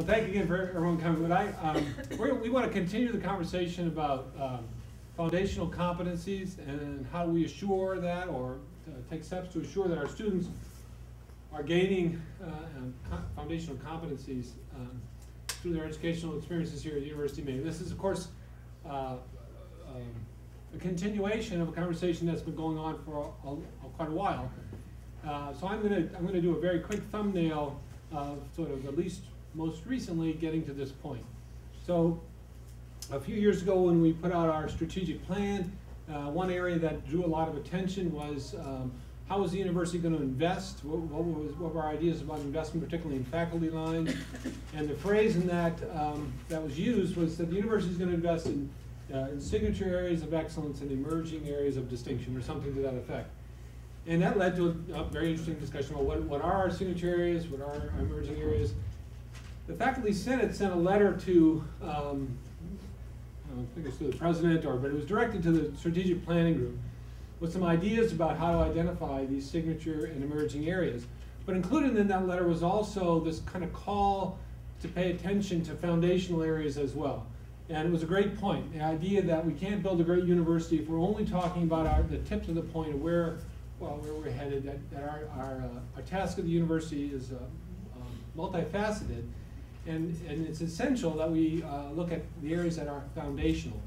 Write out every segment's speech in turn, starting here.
Well, thank you again for everyone coming. I, um, we want to continue the conversation about um, foundational competencies and how we assure that or uh, take steps to assure that our students are gaining uh, um, foundational competencies um, through their educational experiences here at the University of Maine. This is, of course, uh, um, a continuation of a conversation that's been going on for a, a- quite a while. Uh, so I'm gonna, I'm gonna do a very quick thumbnail of sort of at least most recently getting to this point. So a few years ago when we put out our strategic plan, uh, one area that drew a lot of attention was um, how was the university going to invest? What, what, was, what were our ideas about investment, particularly in faculty lines? And the phrase in that um, that was used was that the university is going to invest in, uh, in signature areas of excellence and emerging areas of distinction, or something to that effect. And that led to a, a very interesting discussion about what, what are our signature areas, what are our emerging areas. The faculty senate sent a letter to, um, I don't think it's to the president or, but it was directed to the strategic planning group with some ideas about how to identify these signature and emerging areas. But included in that letter was also this kind of call to pay attention to foundational areas as well. And it was a great point, the idea that we can't build a great university if we're only talking about our, the tips of the point of where, well, where we're headed, that, that our, our, uh, our task at the university is uh, um, multifaceted. And, and it's essential that we uh, look at the areas that are foundational.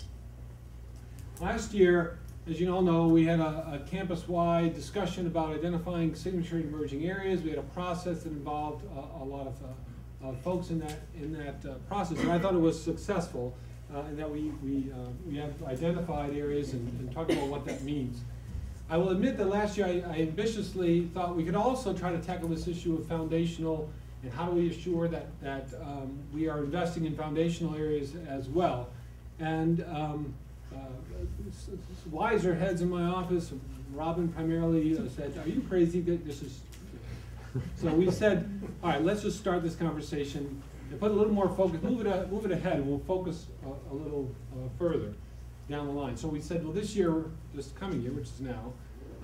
Last year, as you all know, we had a, a campus-wide discussion about identifying signature emerging areas. We had a process that involved a, a lot of uh, uh, folks in that in that uh, process, and I thought it was successful uh, in that we we uh, we have identified areas and, and talked about what that means. I will admit that last year I, I ambitiously thought we could also try to tackle this issue of foundational and how do we assure that that um, we are investing in foundational areas as well. And um, uh, wiser heads in my office, Robin primarily uh, said, "Are you crazy? That This is." So we said, "All right, let's just start this conversation and put a little more focus. Move it, move it ahead. We'll focus a, a little uh, further down the line." So we said, "Well, this year, this coming year, which is now,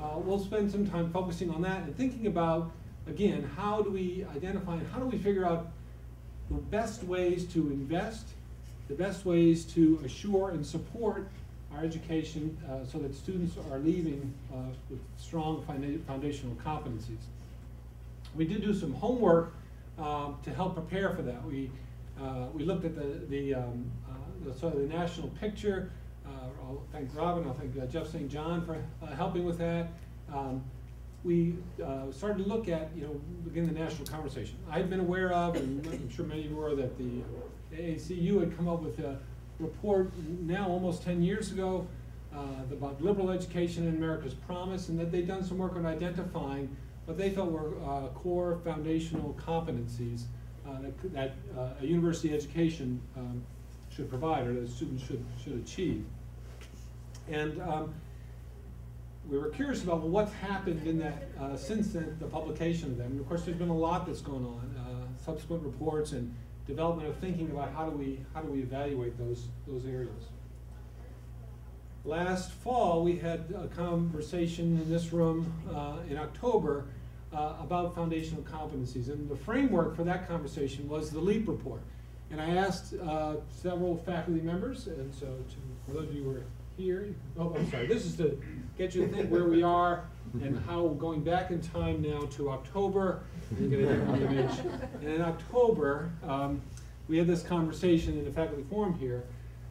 uh, we'll spend some time focusing on that and thinking about again how do we identify and how do we figure out the best ways to invest." the best ways to assure and support our education uh, so that students are leaving uh, with strong foundational competencies. We did do some homework um, to help prepare for that. We, uh, we looked at the, the, um, uh, the sort of the national picture. Uh, I'll thank Robin, I'll thank uh, Jeff St. John for uh, helping with that. Um, we uh, started to look at, you know, begin the national conversation. I'd been aware of, and I'm sure many of you were, that the AACU had come up with a report now almost ten years ago uh, about liberal education and America's promise, and that they'd done some work on identifying what they felt were uh, core foundational competencies uh, that, that uh, a university education um, should provide, or that students should, should achieve. And um, we were curious about well, what's happened in that uh, since then, the publication of them. And of course, there's been a lot that's gone on, uh, subsequent reports and development of thinking about how do we how do we evaluate those those areas. Last fall, we had a conversation in this room uh, in October uh, about foundational competencies, and the framework for that conversation was the LEAP report. And I asked uh, several faculty members, and so to, for those of you who are here, oh, I'm sorry, this is to get you to think where we are and how going back in time now to October, gonna get the image. And in October, um, we had this conversation in the faculty forum here,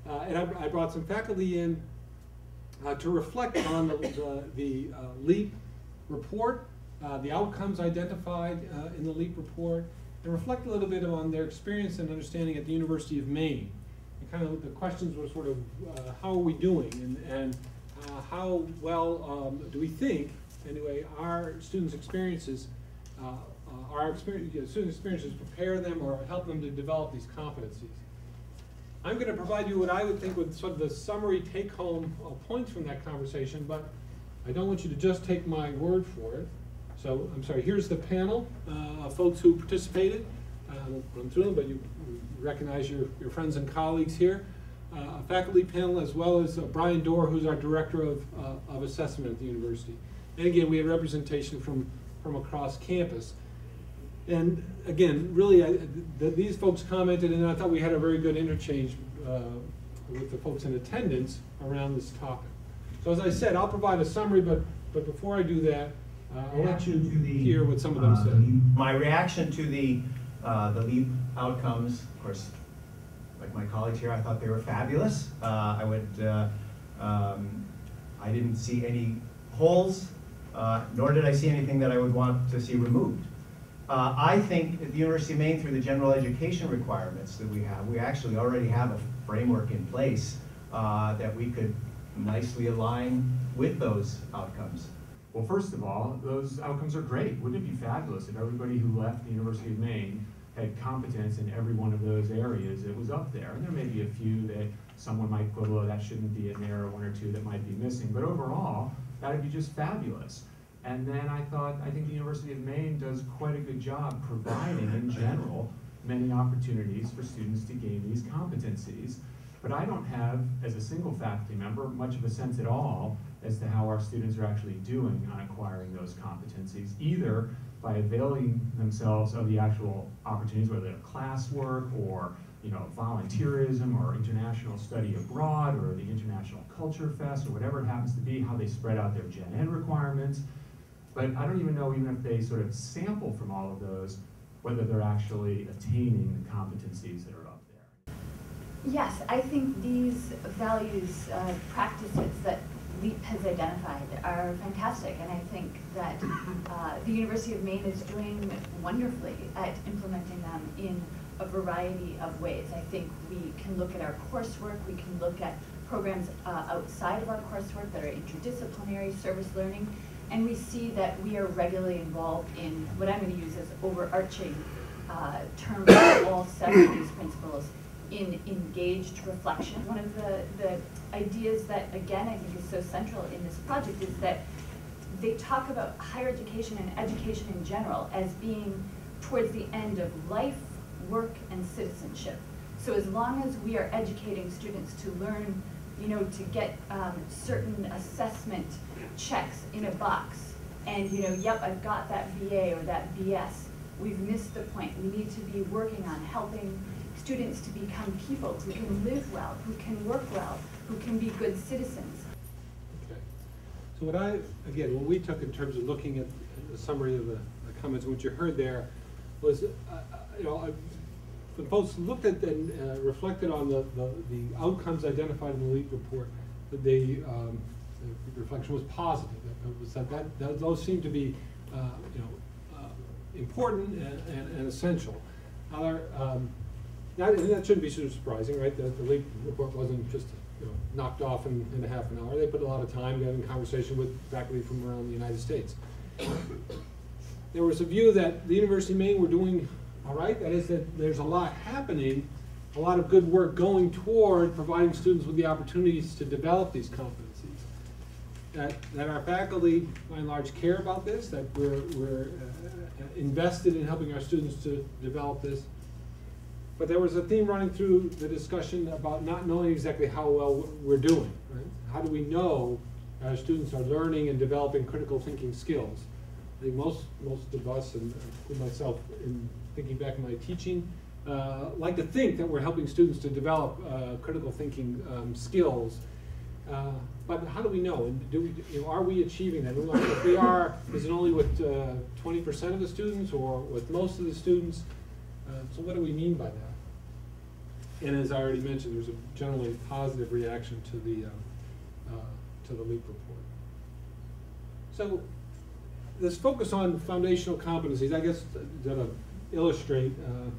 uh, and I, I brought some faculty in uh, to reflect on the, the, the uh, LEAP report, uh, the outcomes identified uh, in the LEAP report, and reflect a little bit on their experience and understanding at the University of Maine. And kind of the questions were sort of uh, how are we doing and, and uh, how well um, do we think, anyway, our students' experiences, uh, uh, our experience, experiences prepare them or help them to develop these competencies. I'm going to provide you what I would think would sort of the summary take-home uh, points from that conversation, but I don't want you to just take my word for it. So, I'm sorry, here's the panel uh, of folks who participated. I won't run through them, but you recognize your, your friends and colleagues here. Uh, a faculty panel as well as uh, Brian Doore, who's our Director of, uh, of Assessment at the university. And again, we had representation from, from across campus. And again, really, I, th these folks commented, and I thought we had a very good interchange uh, with the folks in attendance around this topic. So as I said, I'll provide a summary, but, but before I do that, uh, I'll let you to the, hear what some of them uh, said. My reaction to the, uh, the LEAP outcomes, of course, like my colleagues here, I thought they were fabulous. Uh, I would, uh, um, I didn't see any holes, uh, nor did I see anything that I would want to see removed. Uh, I think at the University of Maine, through the general education requirements that we have, we actually already have a framework in place uh, that we could nicely align with those outcomes. Well, first of all, those outcomes are great. Wouldn't it be fabulous if everybody who left the University of Maine had competence in every one of those areas that was up there? And there may be a few that someone might quibble, oh, that shouldn't be in there, or one or two that might be missing. But overall, that'd be just fabulous. And then I thought, I think the University of Maine does quite a good job providing, in general, many opportunities for students to gain these competencies. But I don't have, as a single faculty member, much of a sense at all as to how our students are actually doing on acquiring those competencies, either by availing themselves of the actual opportunities, whether they're classwork or you know, volunteerism or international study abroad or the International Culture Fest or whatever it happens to be, how they spread out their gen ed requirements. But I don't even know, even if they sort of sample from all of those, whether they're actually attaining the competencies that are up there. Yes, I think these values, uh, practices that LEAP has identified are fantastic, and I think that uh, the University of Maine is doing wonderfully at implementing them in a variety of ways. I think we can look at our coursework, we can look at programs uh, outside of our coursework that are interdisciplinary, service learning, and we see that we are regularly involved in what I'm going to use as overarching uh, terms for all seven of these principles in engaged reflection. One of the, the ideas that, again, I think is so central in this project is that they talk about higher education and education in general as being towards the end of life, work, and citizenship. So as long as we are educating students to learn, you know, to get um, certain assessment checks in a box, and you know, yep, I've got that BA or that BS, we've missed the point. We need to be working on helping students to become people who can live well, who can work well, who can be good citizens. Okay. So what I, again, what we took in terms of looking at the summary of the the comments, what you heard there was, uh, uh, you know, I- when folks looked at and uh, reflected on the, the the outcomes identified in the LEAP report, they, um, the reflection was positive. It was that, that, that those seem to be, uh, you know, uh, important and, and and essential. Now, um, that, and that shouldn't be so surprising, right? The, the LEAP report wasn't just, you know, knocked off in, in a half an hour. They put a lot of time having conversation with faculty from around the United States. There was a view that the University of Maine were doing all right. That is that there's a lot happening, a lot of good work going toward providing students with the opportunities to develop these competencies. That, that our faculty, by and large, care about this, that we're, we're uh, invested in helping our students to develop this. But there was a theme running through the discussion about not knowing exactly how well we're doing. Right? How do we know our students are learning and developing critical thinking skills? I think most, most of us, and myself, in thinking back in my teaching, uh, like to think that we're helping students to develop uh, critical thinking um, skills. Uh, but how do we know? And do we, you know, are we achieving that? If we are, is it only with uh, twenty percent of the students or with most of the students? Uh, so what do we mean by that? And as I already mentioned, there's a generally positive reaction to the um, uh, to the LEAP report. So this focus on foundational competencies, I guess, to illustrate uh,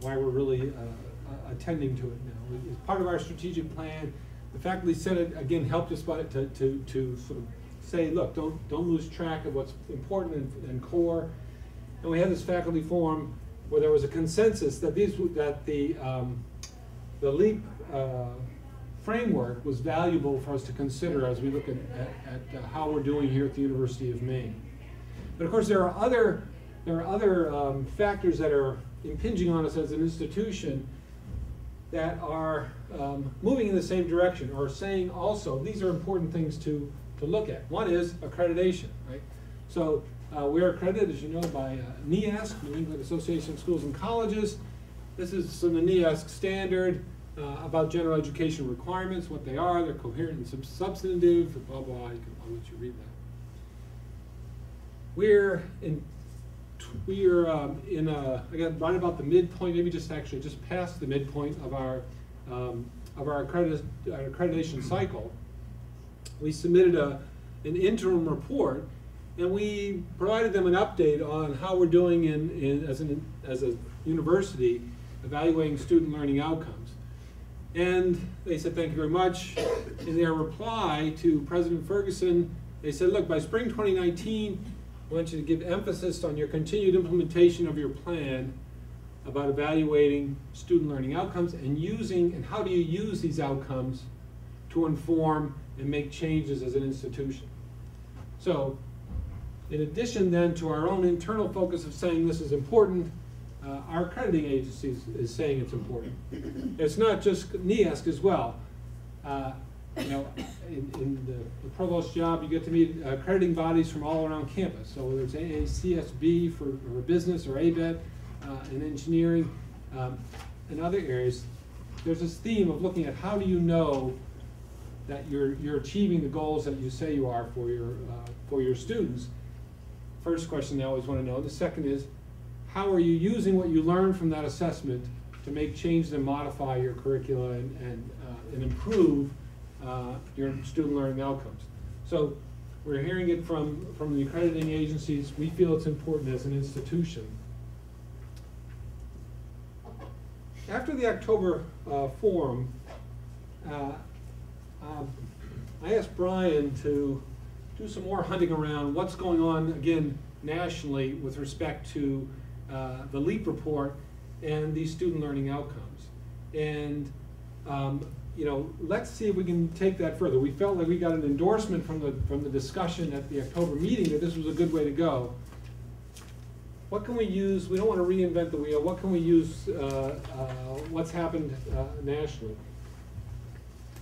why we're really uh, attending to it now. It's part of our strategic plan. The faculty senate again helped us by to, to, to sort of say, look, don't don't lose track of what's important and, and core. And we had this faculty forum where there was a consensus that these that the um, the LEAP uh, framework was valuable for us to consider as we look at, at, at uh, how we're doing here at the University of Maine. But of course, there are other there are other um, factors that are impinging on us as an institution that are um, moving in the same direction or saying also these are important things to, to look at. One is accreditation, right? So Uh, we are accredited, as you know, by uh, NEASC, New England Association of Schools and Colleges. This is from the NEASC standard uh, about general education requirements, what they are, they're coherent and sub- substantive, blah, blah, you can, I'll let you read that. We're in, we're um, in a, I got right about the midpoint, maybe just actually just past the midpoint of our, um, of our our accreditation cycle. We submitted a, an interim report, and we provided them an update on how we're doing in, in, as an, as a university, evaluating student learning outcomes. And they said, thank you very much. In their reply to President Ferguson, they said, look, by spring 2019, I want you to give emphasis on your continued implementation of your plan about evaluating student learning outcomes and using, and how do you use these outcomes to inform and make changes as an institution. So, in addition then to our own internal focus of saying this is important, uh, our accrediting agency is, saying it's important. It's not just NEASC as well. Uh, you know, in, in the, the provost job, you get to meet accrediting bodies from all around campus. So whether it's AACSB for, for business or ABET uh, in engineering, um, and other areas, there's this theme of looking at how do you know that you're, you're achieving the goals that you say you are for your, uh, for your students. First question they always want to know. The second is, how are you using what you learned from that assessment to make changes and modify your curricula and, and, uh, and improve uh, your student learning outcomes? So we're hearing it from, from the accrediting agencies. We feel it's important as an institution. After the October uh, forum, uh, um, I asked Brian to do some more hunting around what's going on, again, nationally with respect to uh, the LEAP report and these student learning outcomes. And, um, you know, let's see if we can take that further. We felt like we got an endorsement from the, from the discussion at the October meeting that this was a good way to go. What can we use, we don't want to reinvent the wheel, what can we use, uh, uh, what's happened uh, nationally?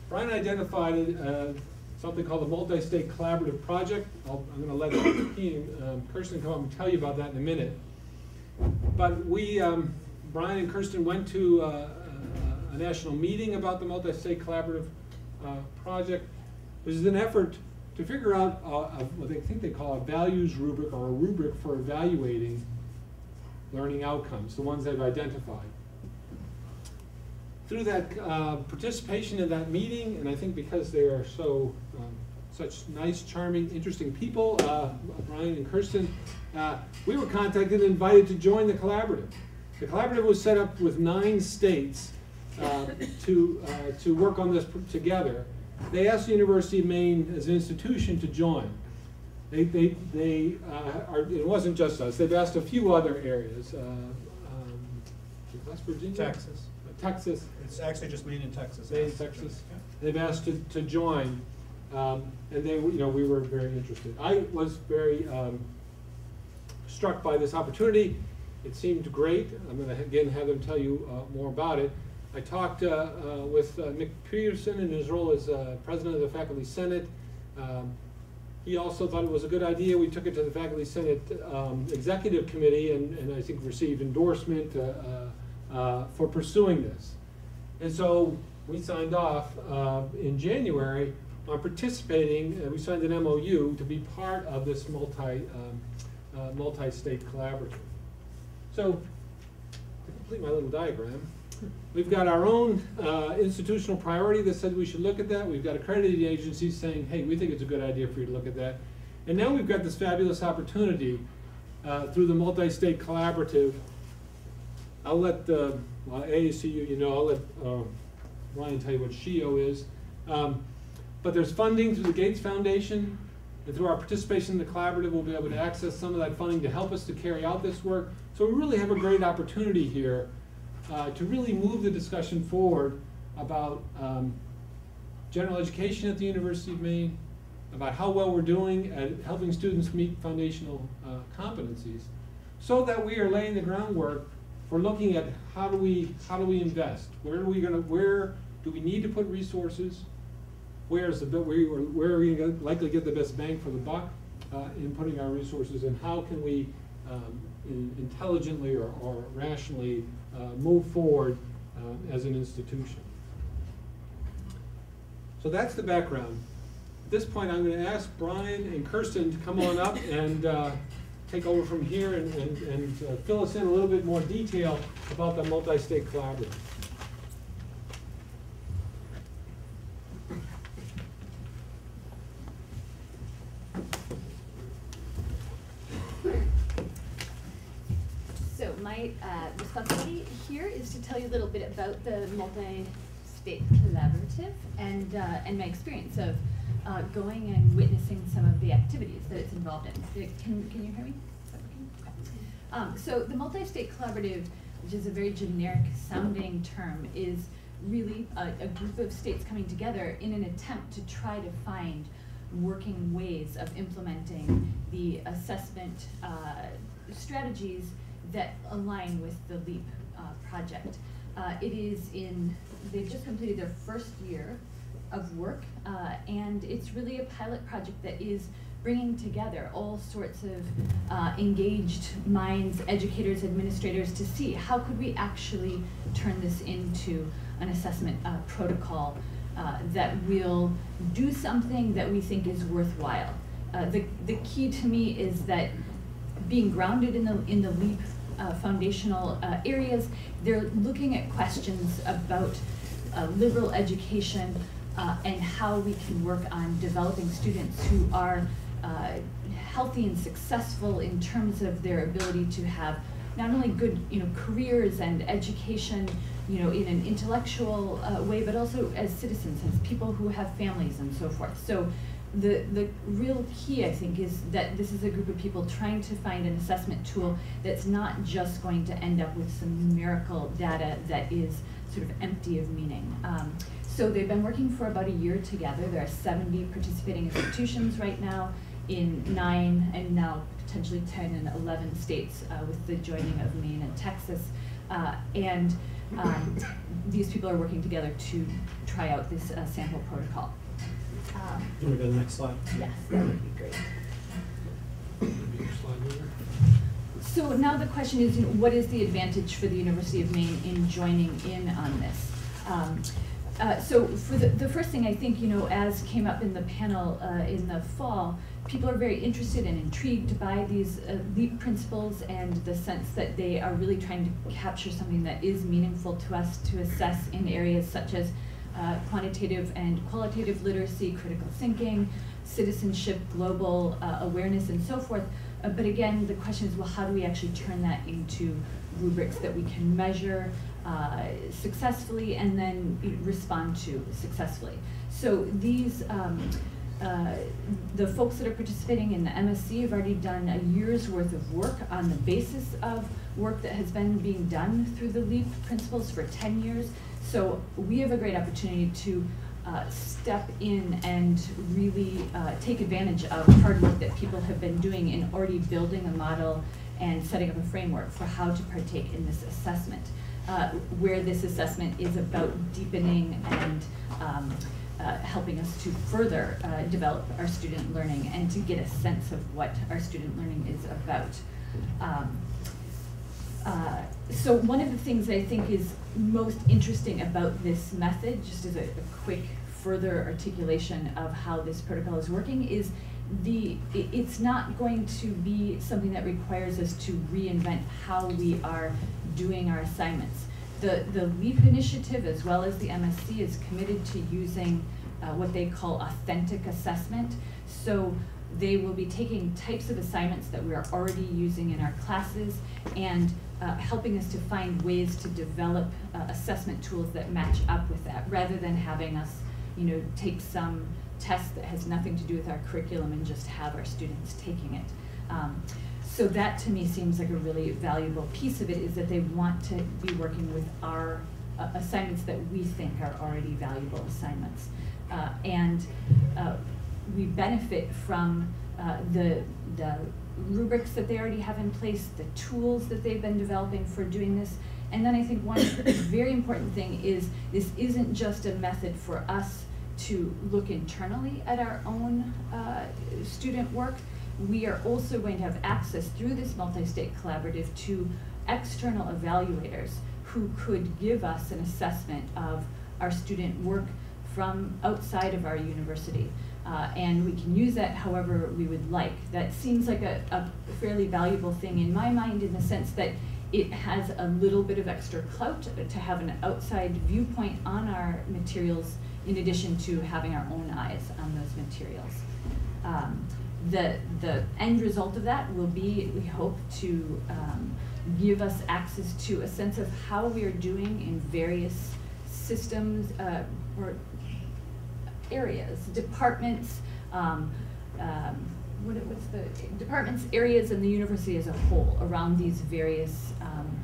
Brian identified uh, something called the Multi-State Collaborative Project. I'll, I'm going to let um, Kirsten come up and tell you about that in a minute. But we, um, Brian and Kirsten went to uh, a, a national meeting about the Multi-State Collaborative uh, Project. This is an effort to figure out uh, a, what they think they call a values rubric or a rubric for evaluating learning outcomes, the ones they've identified through that uh, participation in that meeting, and I think because they are so such nice, charming, interesting people, uh, Brian and Kirsten, uh, we were contacted and invited to join the collaborative. The collaborative was set up with nine states uh, to uh, to work on this together. They asked the University of Maine as an institution to join. They they they uh, are. It wasn't just us. They've asked a few other areas. Uh, um, West Virginia, Texas. Texas, It's actually just Maine and Texas. Maine, Texas. They've asked to, to join, um, and they, you know, we were very interested. I was very, um, struck by this opportunity. It seemed great. I'm gonna again have them tell you, uh, more about it. I talked, uh, uh, with uh, Nick Peterson in his role as, uh, president of the faculty senate. Um, he also thought it was a good idea. We took it to the faculty senate, um, executive committee and, and I think received endorsement, uh, for pursuing this. And so we signed off in January on participating, uh, we signed an MOU to be part of this multi, um, uh, multi-state collaborative. So, to complete my little diagram, we've got our own uh, institutional priority that said we should look at that. We've got accredited agencies saying, hey, we think it's a good idea for you to look at that. And now we've got this fabulous opportunity uh, through the multi-state collaborative I'll let, uh, well, AACU, you know, I'll let uh, Ryan tell you what SHEEO is. Um, But there's funding through the Gates Foundation, and through our participation in the collaborative, we'll be able to access some of that funding to help us to carry out this work. So we really have a great opportunity here uh, to really move the discussion forward about um, general education at the University of Maine, about how well we're doing at helping students meet foundational uh, competencies, so that we are laying the groundwork for looking at how do we, how do we invest? Where are we gonna, where do we need to put resources? Where's the, where, where are we likely get the best bang for the buck? uh, in putting our resources and how can we um, in- intelligently or, or rationally uh, move forward uh, as an institution. So that's the background. At this point, I'm going to ask Brian and Kirsten to come on up and uh, take over from here and, and, and uh, fill us in a little bit more detail about the multi-state collaborative. So my uh, responsibility here is to tell you a little bit about the multi-state collaborative and, uh, and my experience of uh, going and witnessing some of the activities that it's involved in. Uh, Can, can you hear me? Um, so the multi-state collaborative, which is a very generic sounding term, is really a, a group of states coming together in an attempt to try to find working ways of implementing the assessment uh, strategies that align with the LEAP uh, project. Uh, it is in, they've just completed their first year of work, uh, and it's really a pilot project that is bringing together all sorts of uh, engaged minds, educators, administrators, to see how could we actually turn this into an assessment uh, protocol uh, that will do something that we think is worthwhile. The, the key to me is that being grounded in the, in the LEAP uh, foundational uh, areas, they're looking at questions about uh, liberal education uh, and how we can work on developing students who are uh, healthy and successful in terms of their ability to have not only good you know careers and education you know in an intellectual uh, way but also as citizens as people who have families and so forth. So the the real key I think is that this is a group of people trying to find an assessment tool that's not just going to end up with some numerical data that is sort of empty of meaning. Um, so they've been working for about a year together. There are 70 participating institutions right now in nine and now potentially 10 and 11 states uh, with the joining of Maine and Texas. Uh, and um, these people are working together to try out this uh, sample protocol. Um, You want to go to the next slide? Yes, that would be great. Maybe your slide over. So now the question is, you know, what is the advantage for the University of Maine in joining in on this? Um, uh, so for the, the first thing, I think, you know, as came up in the panel uh, in the fall, people are very interested and intrigued by these uh, LEAP principles and the sense that they are really trying to capture something that is meaningful to us to assess in areas such as uh, quantitative and qualitative literacy, critical thinking, citizenship, global uh, awareness, and so forth. Uh, but again, the question is, well, how do we actually turn that into rubrics that we can measure uh, successfully and then respond to successfully? So these, um, uh, the folks that are participating in the MSC have already done a year's worth of work on the basis of work that has been being done through the LEAP principles for 10 years. So we have a great opportunity to uh, step in and really uh, take advantage of hard work that people have been doing in already building a model and setting up a framework for how to partake in this assessment. Uh, where this assessment is about deepening and um, uh, helping us to further uh, develop our student learning and to get a sense of what our student learning is about. Um, uh, so one of the things I think is most interesting about this method, just as a, a quick further articulation of how this protocol is working, is the it's not going to be something that requires us to reinvent how we are doing our assignments. The the LEAP initiative, as well as the MSC, is committed to using uh, what they call authentic assessment. So they will be taking types of assignments that we are already using in our classes and uh, helping us to find ways to develop uh, assessment tools that match up with that, rather than having us, you know, take some test that has nothing to do with our curriculum and just have our students taking it. Um, so that to me seems like a really valuable piece of it is that they want to be working with our uh, assignments that we think are already valuable assignments. Uh, and uh, we benefit from uh, the, the rubrics that they already have in place, the tools that they've been developing for doing this. And then I think one very important thing is this isn't just a method for us to look internally at our own uh, student work, we are also going to have access through this multi-state collaborative to external evaluators who could give us an assessment of our student work from outside of our university. Uh, and we can use that however we would like. That seems like a, a fairly valuable thing in my mind in the sense that it has a little bit of extra clout to have an outside viewpoint on our materials in addition to having our own eyes on those materials. Um, the, the end result of that will be, we hope, to um, give us access to a sense of how we are doing in various systems uh, or areas, departments, um, um, what, what's the, departments, areas and the university as a whole around these various um,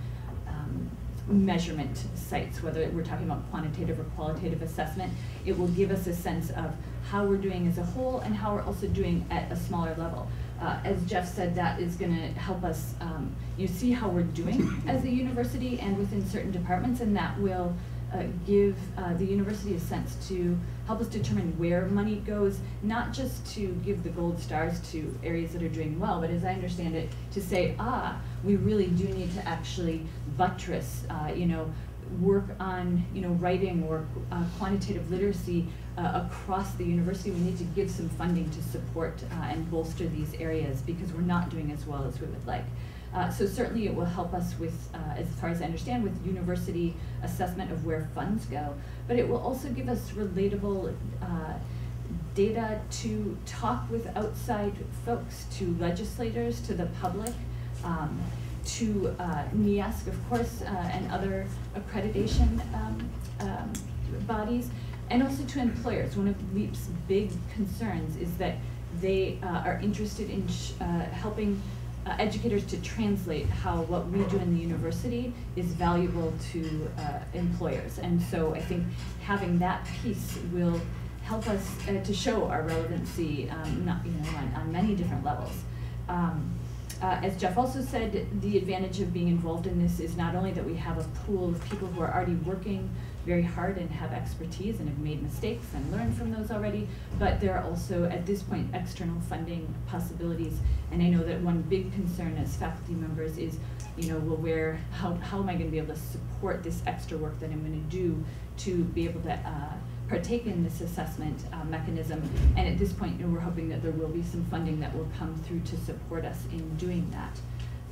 um, measurement sites, whether we're talking about quantitative or qualitative assessment. It will give us a sense of how we're doing as a whole and how we're also doing at a smaller level. Uh, as Jeff said, that is gonna help us, um, you see how we're doing as a university and within certain departments, and that will uh, give uh, the university a sense to help us determine where money goes, not just to give the gold stars to areas that are doing well, but as I understand it, to say, ah, we really do need to actually buttress, uh, you know, work on, you know, writing or uh, quantitative literacy uh, across the university. We need to give some funding to support and bolster these areas because we're not doing as well as we would like. Uh, so certainly it will help us with, uh, as far as I understand, with university assessment of where funds go, but it will also give us relatable uh, data to talk with outside folks, to legislators, to the public, um, to uh, of course, uh, and other accreditation um, um, bodies, and also to employers. One of LEAP's big concerns is that they uh, are interested in helping uh, educators to translate how what we do in the university is valuable to uh, employers. And so I think having that piece will help us uh, to show our relevancy, um, not, you know, on, on many different levels. Um, uh, as Jeff also said, the advantage of being involved in this is not only that we have a pool of people who are already working very hard and have expertise and have made mistakes and learned from those already, but there are also, at this point, external funding possibilities. And I know that one big concern as faculty members is, you know, well, where, how, how am I gonna be able to support this extra work that I'm gonna do to be able to, uh, partake in this assessment uh, mechanism. And at this point, you know, we're hoping that there will be some funding that will come through to support us in doing that.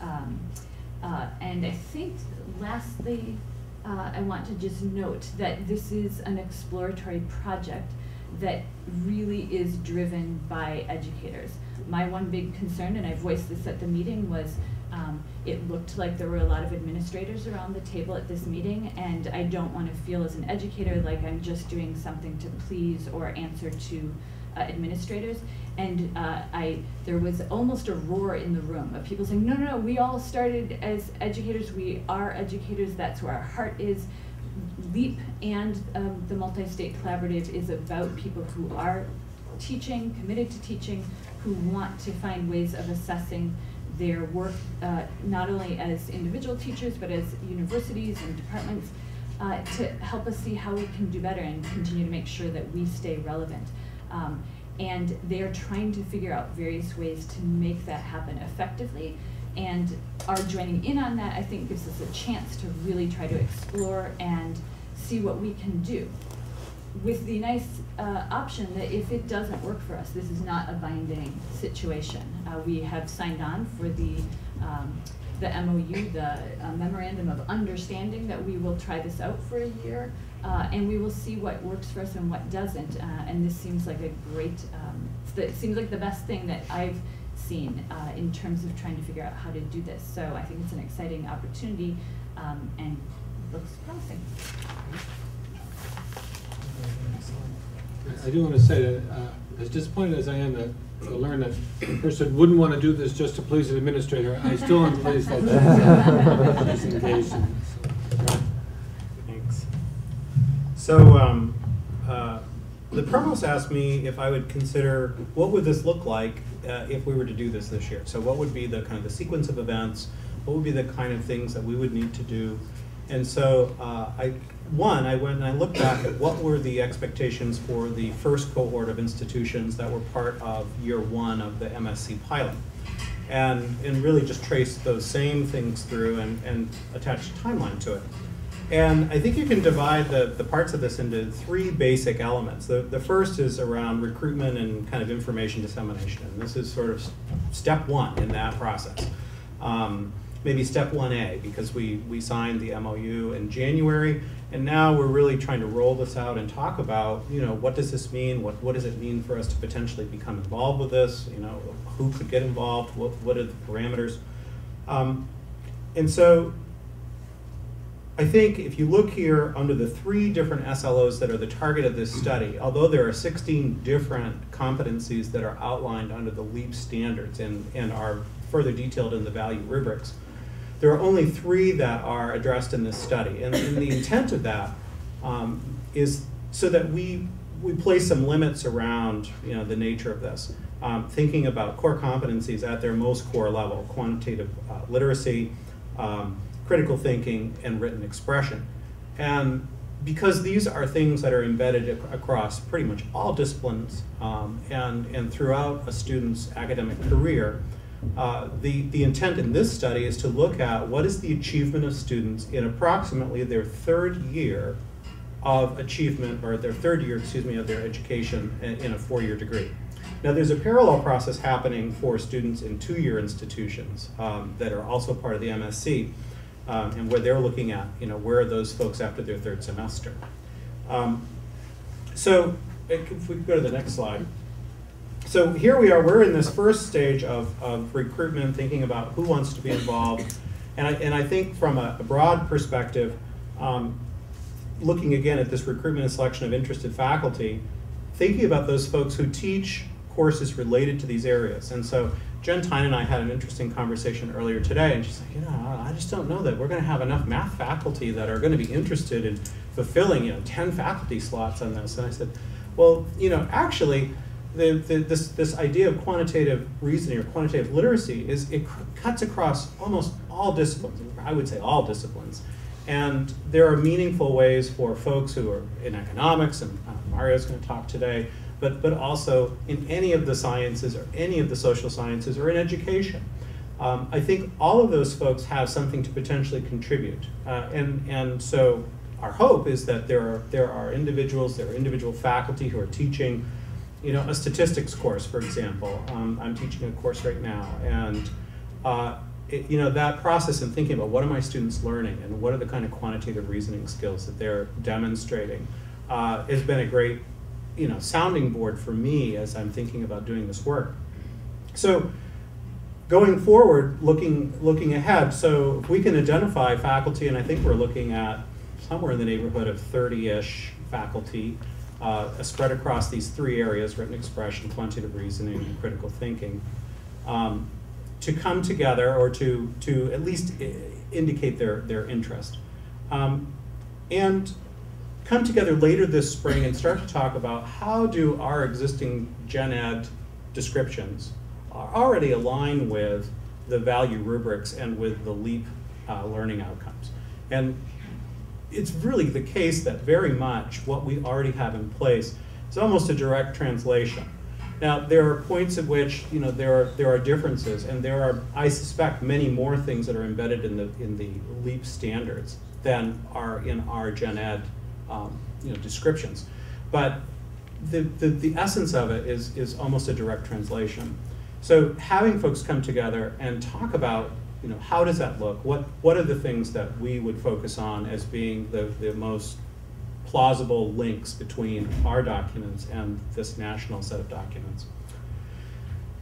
Um, uh, and I think lastly, uh, I want to just note that this is an exploratory project that really is driven by educators. My one big concern, and I voiced this at the meeting, was um, it looked like there were a lot of administrators around the table at this meeting, and I don't want to feel as an educator like I'm just doing something to please or answer to uh, administrators. And uh, I, there was almost a roar in the room of people saying, no, no, no, we all started as educators. We are educators. That's where our heart is. LEAP and um, the multi-state collaborative is about people who are teaching, committed to teaching, who want to find ways of assessing their work, uh, not only as individual teachers, but as universities and departments, uh, to help us see how we can do better and continue to make sure that we stay relevant. Um, and they are trying to figure out various ways to make that happen effectively. And our joining in on that, I think, gives us a chance to really try to explore and see what we can do with the nice uh, option that if it doesn't work for us, this is not a binding situation. Uh, we have signed on for the um, the MOU, the uh, memorandum of understanding that we will try this out for a year, uh, and we will see what works for us and what doesn't. Uh, and this seems like a great, um, it seems like the best thing that I've seen uh, in terms of trying to figure out how to do this. So I think it's an exciting opportunity um, and looks promising. I do want to say that, uh, as disappointed as I am that, to learn that a person wouldn't want to do this just to please an administrator, I still am pleased that she's, uh, she's engaged in this. so. Thanks. So, um, uh, the provost asked me if I would consider, what would this look like uh, if we were to do this this year? So what would be the kind of the sequence of events? What would be the kind of things that we would need to do? and so uh, I, one, I went and I looked back at what were the expectations for the first cohort of institutions that were part of year one of the MSC pilot. And, and really just traced those same things through and, and attached a timeline to it. And I think you can divide the, the parts of this into three basic elements. The, the first is around recruitment and kind of information dissemination. And this is sort of step one in that process. Um, maybe step 1A, because we, we signed the MOU in January, and now we're really trying to roll this out and talk about, you know, what does this mean? What, what does it mean for us to potentially become involved with this? You know, who could get involved? What, what are the parameters? Um, and so I think if you look here under the three different SLOs that are the target of this study, although there are 16 different competencies that are outlined under the LEAP standards and, and are further detailed in the value rubrics, there are only three that are addressed in this study. And, and the intent of that um, is so that we, we place some limits around you know, the nature of this. Um, thinking about core competencies at their most core level, quantitative uh, literacy, um, critical thinking, and written expression. And because these are things that are embedded ac across pretty much all disciplines um, and, and throughout a student's academic career, uh, the, the intent in this study is to look at what is the achievement of students in approximately their third year of achievement, or their third year, excuse me, of their education in, in a four-year degree. Now, there's a parallel process happening for students in two-year institutions um, that are also part of the MSC, um, and where they're looking at, you know, where are those folks after their third semester. Um, so, if we go to the next slide. So here we are, we're in this first stage of, of recruitment, thinking about who wants to be involved. And I, and I think from a, a broad perspective, um, looking again at this recruitment and selection of interested faculty, thinking about those folks who teach courses related to these areas. And so Jen Tyne and I had an interesting conversation earlier today, and she's like, you know, I just don't know that we're going to have enough math faculty that are going to be interested in fulfilling, you know, 10 faculty slots on this. And I said, well, you know, actually, the, the, this, this idea of quantitative reasoning or quantitative literacy is it cuts across almost all disciplines. I would say all disciplines. And there are meaningful ways for folks who are in economics, and uh, Mario's going to talk today, but, but also in any of the sciences or any of the social sciences or in education. Um, I think all of those folks have something to potentially contribute. Uh, and, and so our hope is that there are, there are individuals, there are individual faculty who are teaching you know, a statistics course, for example. Um, I'm teaching a course right now, and uh, it, you know that process and thinking about what are my students learning and what are the kind of quantitative reasoning skills that they're demonstrating uh, has been a great, you know, sounding board for me as I'm thinking about doing this work. So. Going forward, looking looking ahead, so if we can identify faculty, and I think we're looking at somewhere in the neighborhood of 30-ish faculty uh, spread across these three areas, written expression, quantitative reasoning, and critical thinking, um, to come together or to, to at least indicate their, their interest. Um, and come together later this spring and start to talk about how do our existing gen ed descriptions already align with the value rubrics and with the LEAP uh, learning outcomes. And it's really the case that very much what we already have in place is almost a direct translation. Now, there are points at which you know there are there are differences, and there are, I suspect, many more things that are embedded in the in the LEAP standards than are in our Gen Ed um, you know descriptions. But the, the the essence of it is is almost a direct translation. So having folks come together and talk about you know, how does that look? What, what are the things that we would focus on as being the, the most plausible links between our documents and this national set of documents?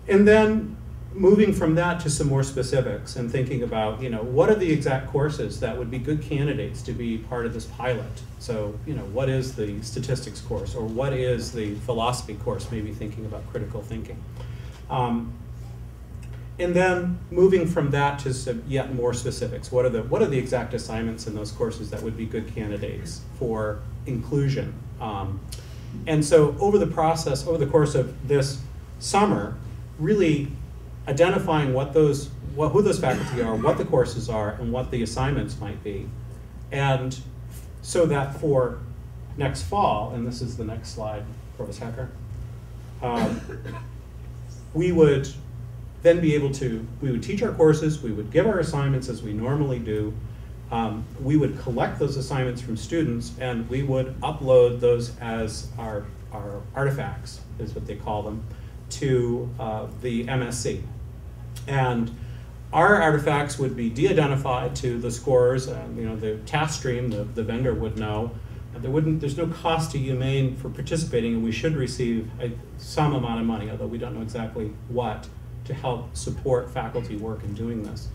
And then moving from that to some more specifics and thinking about, you know, what are the exact courses that would be good candidates to be part of this pilot? So, you know, what is the statistics course or what is the philosophy course, maybe thinking about critical thinking? Um, and then moving from that to some yet more specifics. What are the what are the exact assignments in those courses that would be good candidates for inclusion? Um, and so over the process, over the course of this summer, really identifying what those what who those faculty are, what the courses are, and what the assignments might be, And so that for next fall, and this is the next slide, Provost Hecker, um, we would then be able to, we would teach our courses, we would give our assignments as we normally do. Um, we would collect those assignments from students and we would upload those as our, our artifacts, is what they call them, to uh, the MSC. And our artifacts would be de-identified to the scorers, and you know, the Taskstream, the, the vendor would know. And There wouldn't, there's no cost to UMaine for participating, and we should receive a, some amount of money, although we don't know exactly what, to help support faculty work in doing this.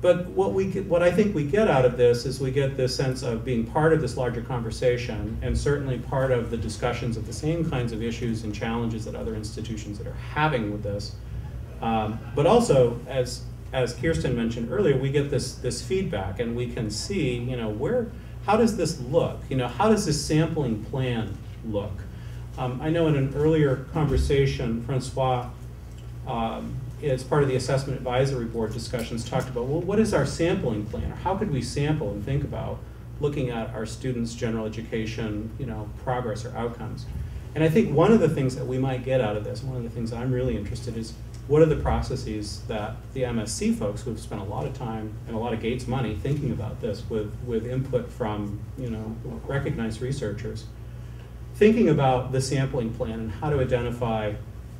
But what we get, what I think we get out of this is we get this sense of being part of this larger conversation and certainly part of the discussions of the same kinds of issues and challenges that other institutions that are having with this. Um, but also, as as Kirsten mentioned earlier, we get this this feedback and we can see, you know, where how does this look? You know, how does this sampling plan look? Um, I know in an earlier conversation, Francois um, as part of the assessment advisory board discussions, talked about, well, what is our sampling plan? Or how could we sample and think about looking at our students' general education, you know, progress or outcomes? And I think one of the things that we might get out of this, one of the things I'm really interested in is what are the processes that the MSC folks who have spent a lot of time and a lot of Gates money thinking about this with, with input from, you know, recognized researchers, thinking about the sampling plan and how to identify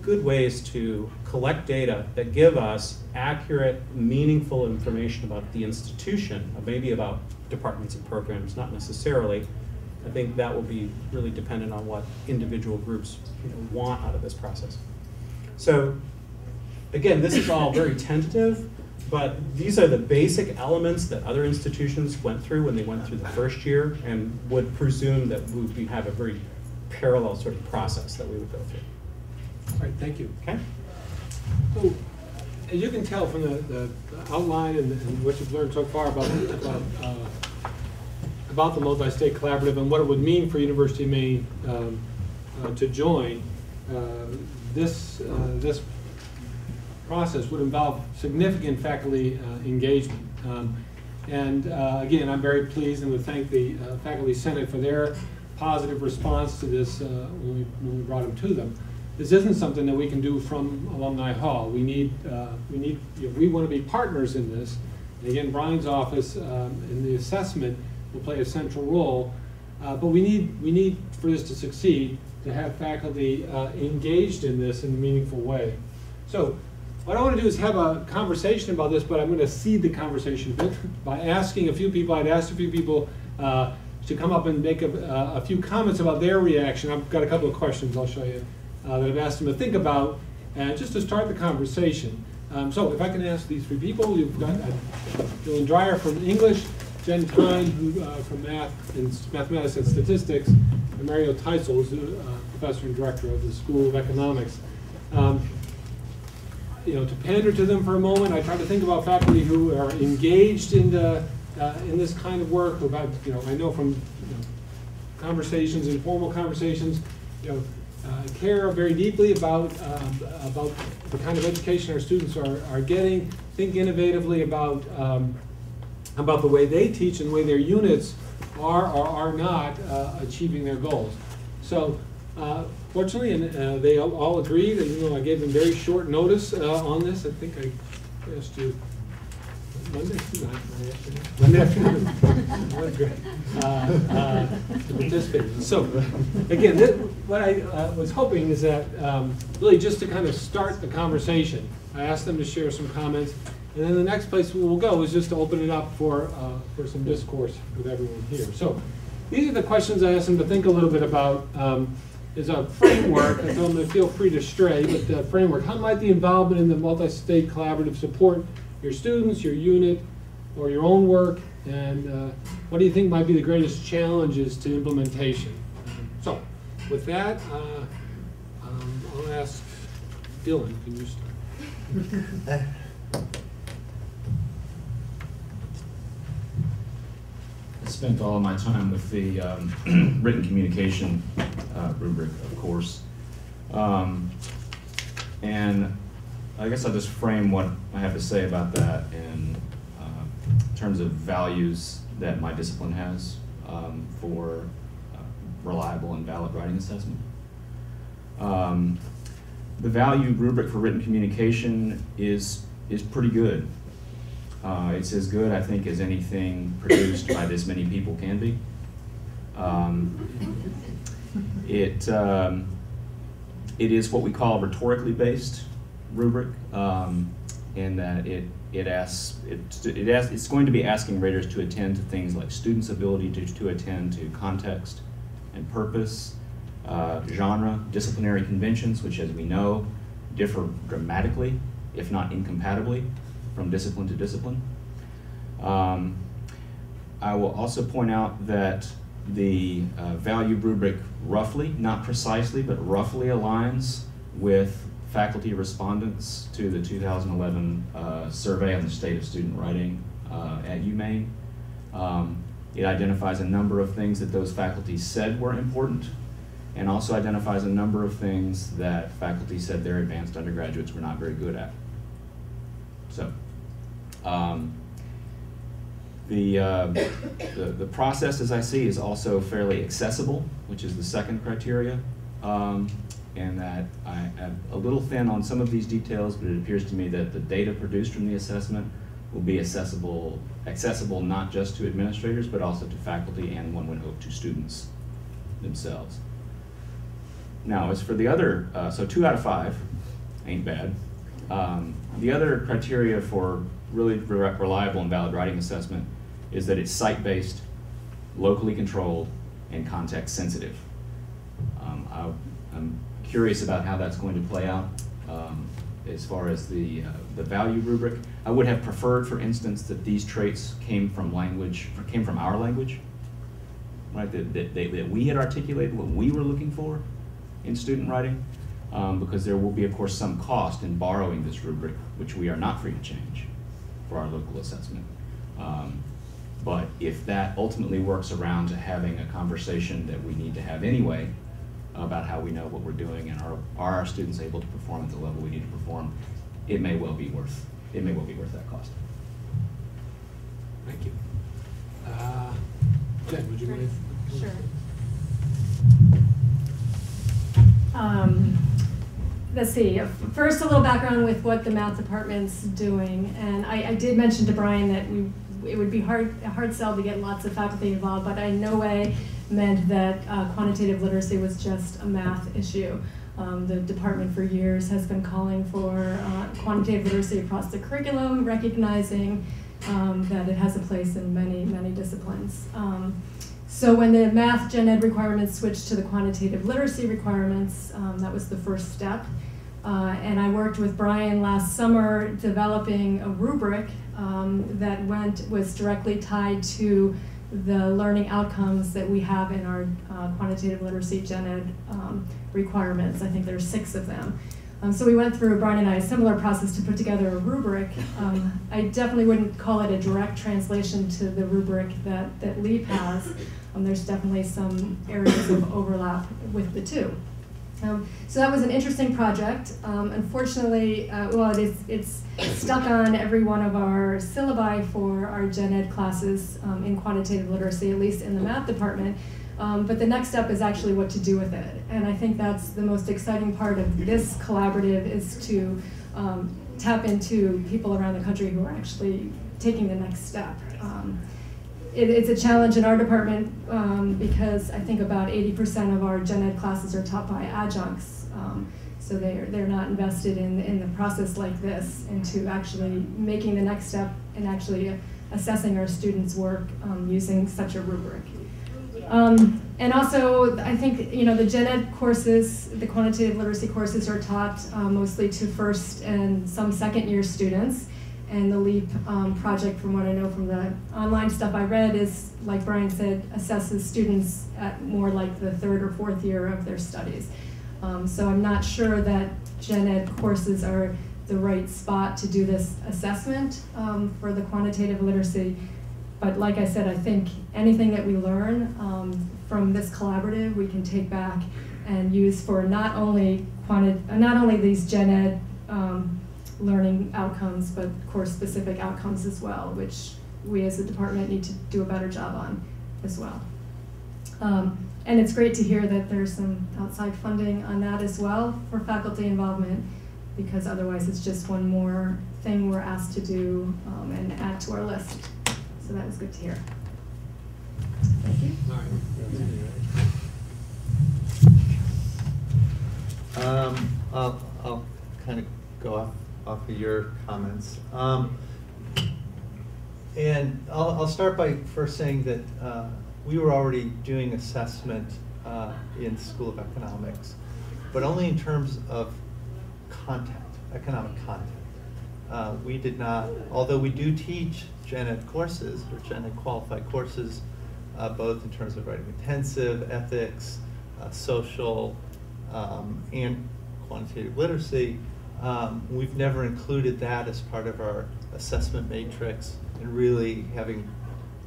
good ways to collect data that give us accurate, meaningful information about the institution, maybe about departments and programs, not necessarily. I think that will be really dependent on what individual groups you know, want out of this process. So, again, this is all very tentative, but these are the basic elements that other institutions went through when they went through the first year and would presume that we would have a very parallel sort of process that we would go through. All right, thank you. Okay? So, as you can tell from the, the outline and, and what you've learned so far about, about, uh, about the multi-state collaborative and what it would mean for University of Maine, um, uh, to join, uh, this, uh, this process would involve significant faculty, uh, engagement. Um, and, uh, again, I'm very pleased and would thank the, uh, Faculty Senate for their positive response to this, when we, when we brought them to them this isn't something that we can do from Alumni Hall. We need, uh, we need, if we want to be partners in this, and again, Brian's office um, in the assessment will play a central role, uh, but we need, we need for this to succeed to have faculty uh, engaged in this in a meaningful way. So what I want to do is have a conversation about this, but I'm going to seed the conversation a bit by asking a few people, I'd asked a few people uh, to come up and make a, a few comments about their reaction. I've got a couple of questions I'll show you uh, that I've asked them to think about, and just to start the conversation. Um, so if I can ask these three people, you've got uh, Dylan Dryer from English, Jen Kine who, uh, from math and mathematics and statistics, and Mario Teisl, who's a uh, professor and director of the School of Economics. Um, you know, to pander to them for a moment, I try to think about faculty who are engaged in the uh, in this kind of work. About you know, I know from you know, conversations, informal conversations, you know, uh, care very deeply about, um, about the kind of education our students are, are getting, think innovatively about, um, about the way they teach and the way their units are or are not uh, achieving their goals. So uh, fortunately, and uh, they all, all agreed, and you know, I gave them very short notice uh, on this. I think I asked you Monday, Monday afternoon. Monday afternoon. Uh, uh, to participate. So, again, this, what I uh, was hoping is that um, really just to kind of start the conversation, I asked them to share some comments, and then the next place we will go is just to open it up for uh, for some discourse with everyone here. So, these are the questions I asked them to think a little bit about. Um, is a framework. I told them to feel free to stray, but the framework. How might the involvement in the multi-state collaborative support your students, your unit, or your own work, and uh, what do you think might be the greatest challenges to implementation? So, with that, uh, um, I'll ask Dylan, can you start? spent all of my time with the um, written communication uh, rubric, of course. Um, and I guess I'll just frame what I have to say about that in uh, terms of values that my discipline has um, for uh, reliable and valid writing assessment. Um, the value rubric for written communication is, is pretty good. Uh, it's as good, I think, as anything produced by this many people can be. Um, it, um, it is what we call a rhetorically based rubric, um, in that it, it asks, it, it asks, it's going to be asking raters to attend to things like students' ability to, to attend to context and purpose, uh, genre, disciplinary conventions, which as we know, differ dramatically, if not incompatibly, from discipline to discipline. Um, I will also point out that the uh, value rubric roughly, not precisely, but roughly aligns with faculty respondents to the 2011 uh, survey on the state of student writing uh, at UMaine. Um, it identifies a number of things that those faculty said were important and also identifies a number of things that faculty said their advanced undergraduates were not very good at. So, um, the, uh, the, the process, as I see, is also fairly accessible, which is the second criteria. Um, and that I am a little thin on some of these details, but it appears to me that the data produced from the assessment will be accessible, accessible not just to administrators, but also to faculty and one would hope to students themselves. Now, as for the other, uh, so two out of five ain't bad. Um, the other criteria for really re reliable and valid writing assessment is that it's site-based, locally controlled, and context sensitive. Um, I, am curious about how that's going to play out um, as far as the, uh, the value rubric. I would have preferred, for instance, that these traits came from language, came from our language, right? That, that, that we had articulated what we were looking for in student writing, um, because there will be, of course, some cost in borrowing this rubric, which we are not free to change for our local assessment. Um, but if that ultimately works around to having a conversation that we need to have anyway about how we know what we're doing and are, are our students able to perform at the level we need to perform, it may well be worth, it may well be worth that cost. Thank you. Uh, Jen, would you mind? Sure. Um, let's see, first a little background with what the math department's doing. And I, I did mention to Brian that we, it would be hard, a hard sell to get lots of faculty involved, but I in no way meant that uh, quantitative literacy was just a math issue. Um, the department for years has been calling for uh, quantitative literacy across the curriculum, recognizing um, that it has a place in many, many disciplines. Um, so when the math gen ed requirements switched to the quantitative literacy requirements, um, that was the first step. Uh, and I worked with Brian last summer developing a rubric um, that went was directly tied to the learning outcomes that we have in our uh, quantitative literacy gen ed um, requirements. I think there's six of them. Um, so we went through, Brian and I, a similar process to put together a rubric. Um, I definitely wouldn't call it a direct translation to the rubric that, that LEAP has. Um, there's definitely some areas of overlap with the two. Um, so that was an interesting project. Um, unfortunately, uh, well, it is, it's stuck on every one of our syllabi for our gen ed classes um, in quantitative literacy, at least in the math department. Um, but the next step is actually what to do with it. And I think that's the most exciting part of this collaborative is to um, tap into people around the country who are actually taking the next step. Um, it, it's a challenge in our department um, because I think about 80% of our gen ed classes are taught by adjuncts. Um, so they're, they're not invested in, in the process like this into actually making the next step and actually assessing our students' work um, using such a rubric. Um, and also, I think you know the gen ed courses, the quantitative literacy courses, are taught uh, mostly to first and some second year students. And the LEAP um, project, from what I know from the online stuff I read, is like Brian said, assesses students at more like the third or fourth year of their studies. Um, so I'm not sure that gen ed courses are the right spot to do this assessment um, for the quantitative literacy. But like I said, I think anything that we learn um, from this collaborative, we can take back and use for not only quanti not only these gen ed um, learning outcomes, but course specific outcomes as well, which we as a department need to do a better job on as well. Um, and it's great to hear that there's some outside funding on that as well for faculty involvement, because otherwise it's just one more thing we're asked to do um, and add to our list. So that was good to hear. Thank you. All right. Um, I'll, I'll kind of go off, off of your comments. Um, and I'll, I'll start by first saying that, uh, we were already doing assessment, uh, in School of Economics, but only in terms of content, economic content. Uh, we did not, although we do teach gen ed courses, or gen ed qualified courses, uh, both in terms of writing intensive, ethics, uh, social, um, and quantitative literacy, um, we've never included that as part of our assessment matrix and really having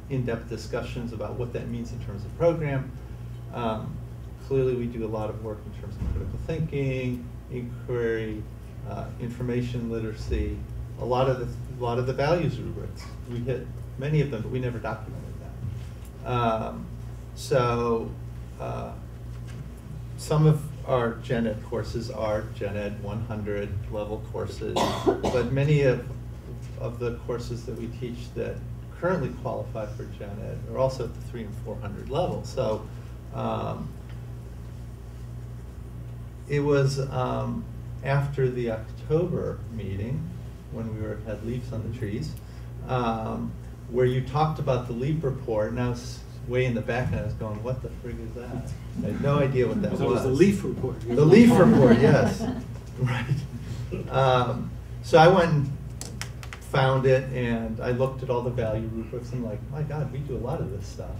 in-depth discussions about what that means in terms of program. Um, clearly, we do a lot of work in terms of critical thinking, inquiry, uh, information literacy, a lot of the a lot of the values rubrics. We hit many of them, but we never documented that. Um, so. Uh, some of our gen ed courses are gen ed 100 level courses, but many of, of the courses that we teach that currently qualify for gen ed are also at the 3 and 400 level. So um, it was um, after the October meeting when we were had leaves on the trees, um, where you talked about the LEAP report, and I was way in the back and I was going, what the frig is that? I had no idea what that was. So it was the LEAF report. The LEAF report, yes, right. Um, so I went and found it and I looked at all the value rubrics and like, my God, we do a lot of this stuff.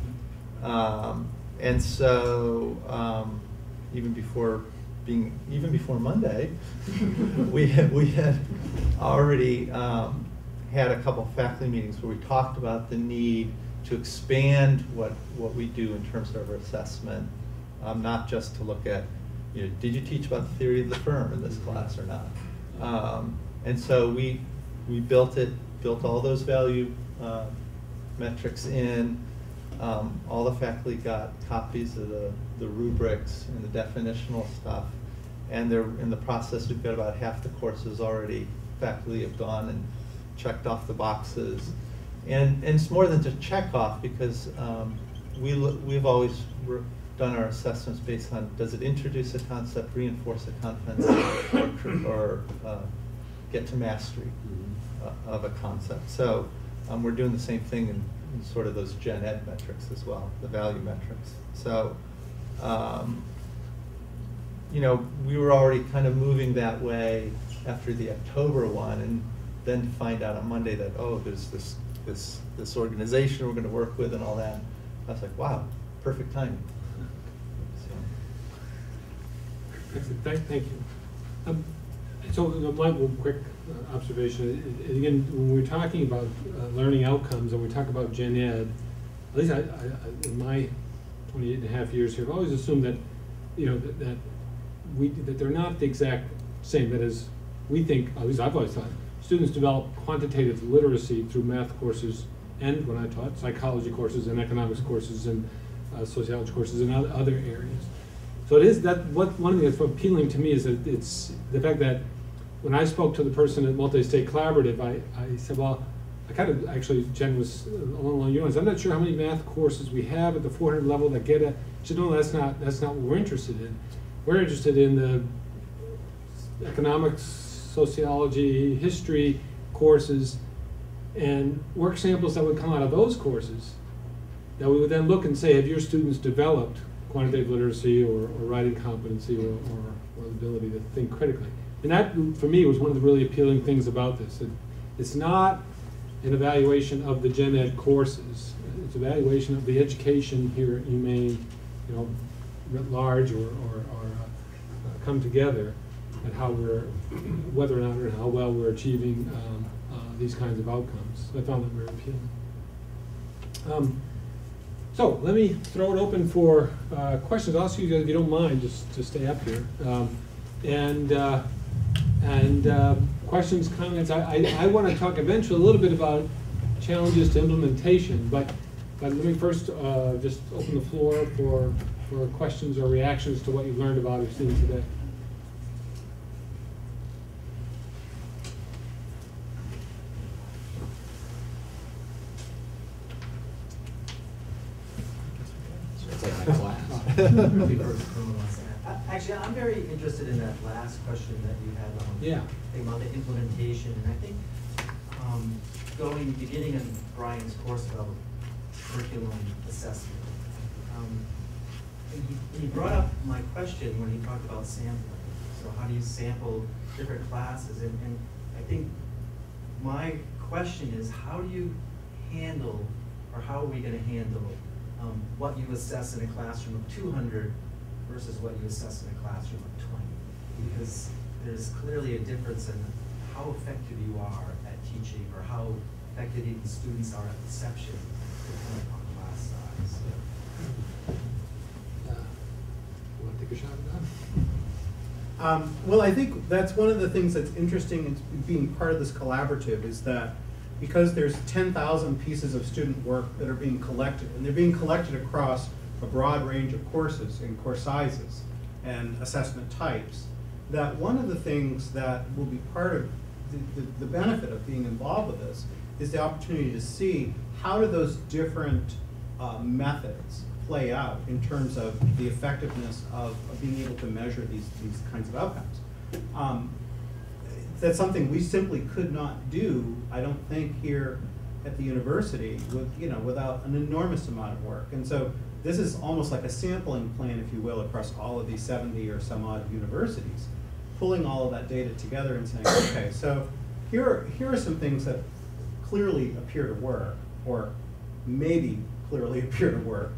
Um, and so, um, even before being, even before Monday, we had, we had already, um, had a couple faculty meetings where we talked about the need to expand what, what we do in terms of our assessment, um, not just to look at, you know, did you teach about the theory of the firm in this class or not? Um, and so we, we built it, built all those value uh, metrics in. Um, all the faculty got copies of the, the rubrics and the definitional stuff. And they're in the process, we've got about half the courses already, faculty have gone and checked off the boxes. And, and it's more than just check off because um, we we've always done our assessments based on, does it introduce a concept, reinforce a concept, or, or uh, get to mastery uh, of a concept? So um, we're doing the same thing in, sort of those gen ed metrics as well, the value metrics. So, um, you know, we were already kind of moving that way after the October one, and then to find out on Monday that, oh, there's this, this, this organization we're gonna work with and all that. I was like, wow, perfect timing. Thank, thank you. Um, So, my one quick uh, observation, uh, again, when we're talking about uh, learning outcomes and we talk about gen ed, at least I, I, I- in my 28 and a half years here, I've always assumed that, you know, that, that we, that they're not the exact same, that is, we think, at least I've always thought, students develop quantitative literacy through math courses and when I taught psychology courses and economics courses and uh, sociology courses and other areas. So it is that what one thing that's appealing to me is that it's the fact that when I spoke to the person at Multi-State Collaborative, I, I said, well, I kind of actually Jen was uh, along your lines. I'm not sure how many math courses we have at the 400 level that get it. She said, no, that's not that's not what we're interested in. We're interested in the economics, sociology, history courses, and work samples that would come out of those courses that we would then look and say, have your students developed quantitative literacy or, or writing competency or, or, or the ability to think critically? And that, for me, was one of the really appealing things about this. It, it's not an evaluation of the gen ed courses. It's evaluation of the education here at UMaine, you know, writ large or, or, or uh, come together and how we're, whether or not or how well we're achieving um, uh, these kinds of outcomes. I found that very appealing. Um, so let me throw it open for uh, questions. I'll ask you guys, if you don't mind, just to stay up here. Um, and uh, and uh, questions, comments. I, I, I want to talk eventually a little bit about challenges to implementation, but, but let me first, uh, just open the floor for, for questions or reactions to what you've learned about or seen today. It's like my class. Actually, I'm very interested in that last question that you had on. Yeah. thing About the implementation, and I think, um, going, beginning in Brian's course about curriculum assessment. um, he, he brought up my question when he talked about sampling. So how do you sample different classes? And, and I think my question is, how do you handle, or how are we gonna handle, um, what you assess in a classroom of two hundred versus what you assess in a classroom of twenty? Because there's clearly a difference in how effective you are at teaching, or how effective even students are at perception, depending upon class size. Uh, Want to take a shot at that? Um, well, I think that's one of the things that's interesting in being part of this collaborative is that because there's ten thousand pieces of student work that are being collected, and they're being collected across a broad range of courses and course sizes and assessment types, that one of the things that will be part of the, the, the benefit of being involved with this is the opportunity to see how do those different uh, methods play out in terms of the effectiveness of, of being able to measure these, these kinds of outcomes. Um, that's something we simply could not do, I don't think, here at the university with, you know, without an enormous amount of work. And so this is almost like a sampling plan, if you will, across all of these seventy or some odd universities, pulling all of that data together and saying, okay, so here, are- here are some things that clearly appear to work, or maybe clearly appear to work.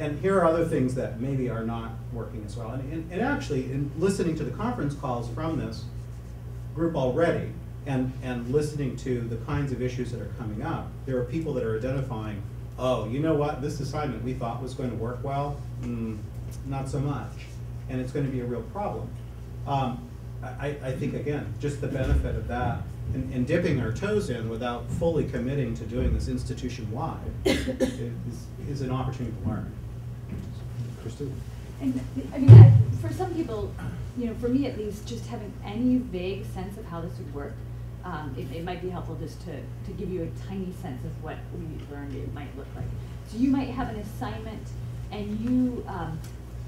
And here are other things that maybe are not working as well. And, and, and actually, in listening to the conference calls from this group already, and, and listening to the kinds of issues that are coming up, there are people that are identifying, oh, you know what, this assignment we thought was going to work well, mm, not so much, and it's going to be a real problem. Um, I, I think, again, just the benefit of that, and, and dipping our toes in without fully committing to doing this institution-wide is, is an opportunity to learn. Kristen? And, I mean, I, for some people, you know, for me at least, just having any vague sense of how this would work, um, it, it might be helpful just to, to give you a tiny sense of what we learned it might look like. So you might have an assignment and you, um,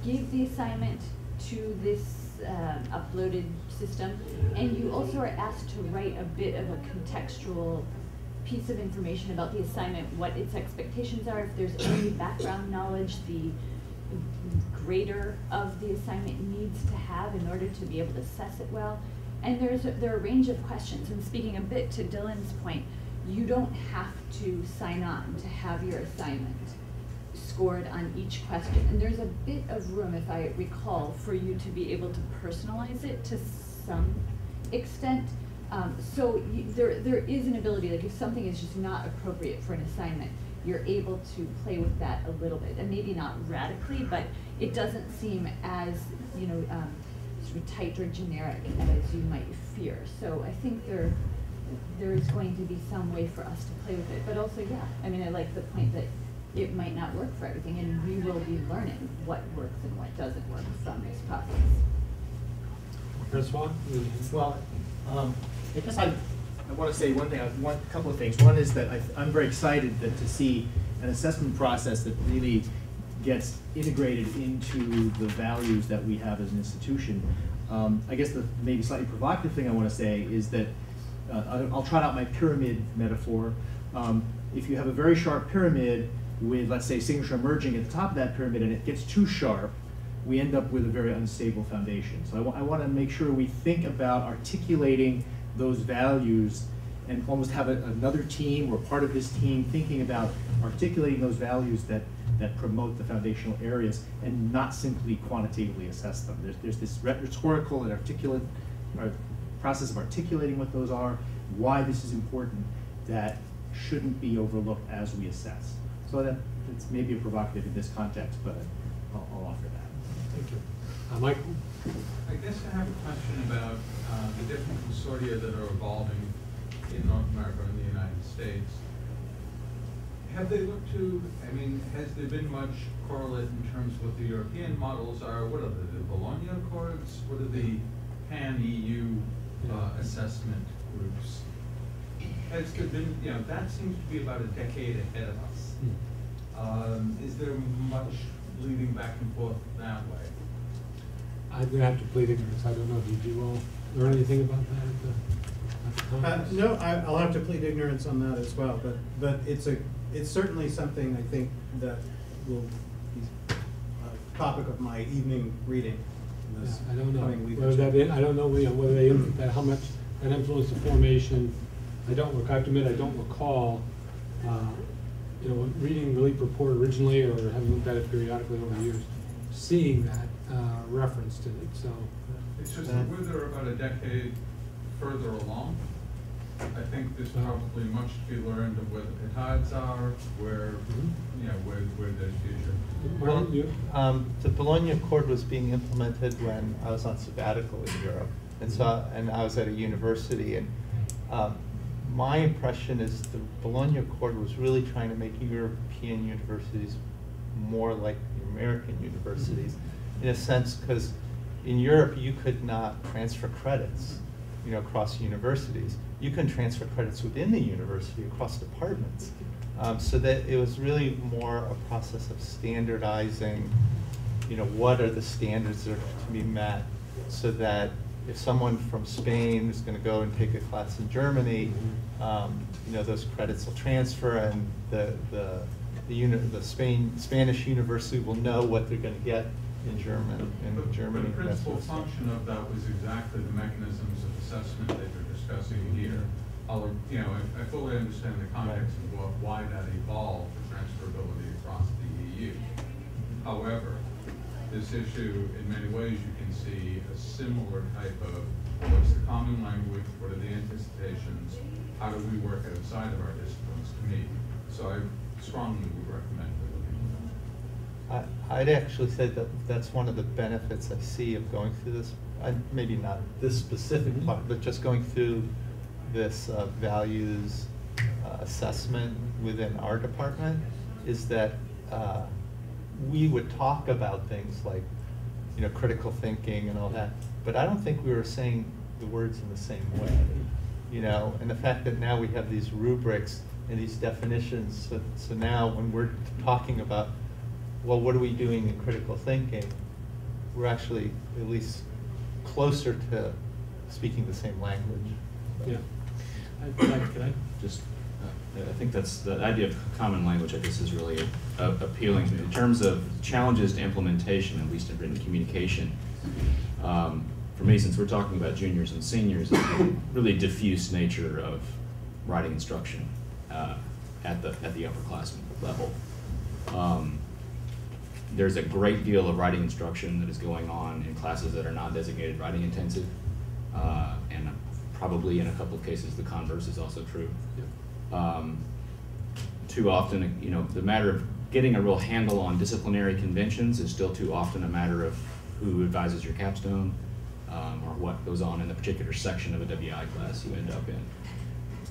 give the assignment to this, um, uploaded system, and you also are asked to write a bit of a contextual piece of information about the assignment, what its expectations are, if there's any background knowledge the grader of the assignment needs to have in order to be able to assess it well. And there's, a- there are a range of questions, and speaking a bit to Dylan's point, you don't have to sign on to have your assignment scored on each question. And there's a bit of room, if I recall, for you to be able to personalize it to some extent. Um, so there, there is an ability, like if something is just not appropriate for an assignment, you're able to play with that a little bit, and maybe not radically, but it doesn't seem as, you know, um, sort of tight or generic as you might fear. So I think there, there is going to be some way for us to play with it, but also, yeah, I mean, I like the point that it might not work for everything, and we will be learning what works and what doesn't work from this process. Francois? Well, um, I guess I, I want to say one thing, I- one, couple of things. One is that I, I'm very excited that to see an assessment process that really gets integrated into the values that we have as an institution. Um, I guess the maybe slightly provocative thing I want to say is that, uh, I'll trot out my pyramid metaphor. Um, if you have a very sharp pyramid with, let's say, signature emerging at the top of that pyramid and it gets too sharp, we end up with a very unstable foundation. So I want to make sure we think about articulating those values and almost have a, another team or part of this team thinking about articulating those values that, that promote the foundational areas and not simply quantitatively assess them. There's, there's this rhetorical and articulate uh, process of articulating what those are, why this is important, that shouldn't be overlooked as we assess. So that, it's maybe provocative in this context, but I'll, I'll offer that. Thank you. Uh, Michael? I guess I have a question about uh, the different consortia that are evolving in North America and the United States. Have they looked to, I mean, has there been much correlate in terms of what the European models are? What are the, the Bologna Accords? What are the pan-EU uh, assessment groups? Has there been, you know, that seems to be about a decade ahead of us. Um, is there much leading back and forth that way? I'm gonna have to plead ignorance, I don't know, did you all learn anything about that at the, at the Uh. No, I, I'll have to plead ignorance on that as well, but, but it's a, it's certainly something I think that will be a topic of my evening reading Yeah, this I don't know, coming week or whether that, in- I don't know, you know, whether they, that- how much that influenced the formation. I don't, rec- I have to admit, I don't recall, uh, you know, reading the LEAP report originally or having looked at it periodically over the years, seeing that, uh, referenced in it, so. It's just that we're there about a decade further along. I think there's probably much to be learned of where the petads are, where, you know, where, where there's future. Marlon, you? Um, the Bologna Accord was being implemented when I was on sabbatical in Europe. And so, and I was at a university and, um, my impression is the Bologna Accord was really trying to make European universities more like the American universities. In a sense, because in Europe, you could not transfer credits, you know, across universities. You can transfer credits within the university across departments. Um, so that it was really more a process of standardizing, you know, what are the standards that are to be met so that if someone from Spain is going to go and take a class in Germany, um, you know, those credits will transfer and the, the, the uni, the Spain, Spanish university will know what they're going to get in German, But- in Germany. But the principal sort of stuff. function of that was exactly the mechanisms of assessment that you're discussing here. I'll, you know, I, I fully understand the context of what, why that evolved, for transferability across the EU. However, this issue, in many ways, you can see a similar type of, what's the common language, what are the anticipations, how do we work outside of our disciplines to meet? So I strongly would recommend that. I'd actually say that that's one of the benefits I see of going through this, I, maybe not this specific Mhm. part, but just going through this uh, values uh, assessment within our department, is that uh, we would talk about things like, you know, critical thinking and all that, but I don't think we were saying the words in the same way. You know, and the fact that now we have these rubrics and these definitions, so, so now when we're talking about, well, what are we doing in critical thinking? We're actually at least closer to speaking the same language. Yeah. I- I, could I just, uh, I think that's, the idea of common language, I guess, is really uh, appealing to me. In terms of challenges to implementation, at least in written communication, um, for me, since we're talking about juniors and seniors, it's the really diffuse nature of writing instruction uh, at the, at the upperclassmen level. Um, There's a great deal of writing instruction that is going on in classes that are not designated writing intensive. uh, And probably in a couple of cases, the converse is also true. Um, Too often, you know, the matter of getting a real handle on disciplinary conventions is still too often a matter of who advises your capstone, um, or what goes on in the particular section of a WI class you end up in.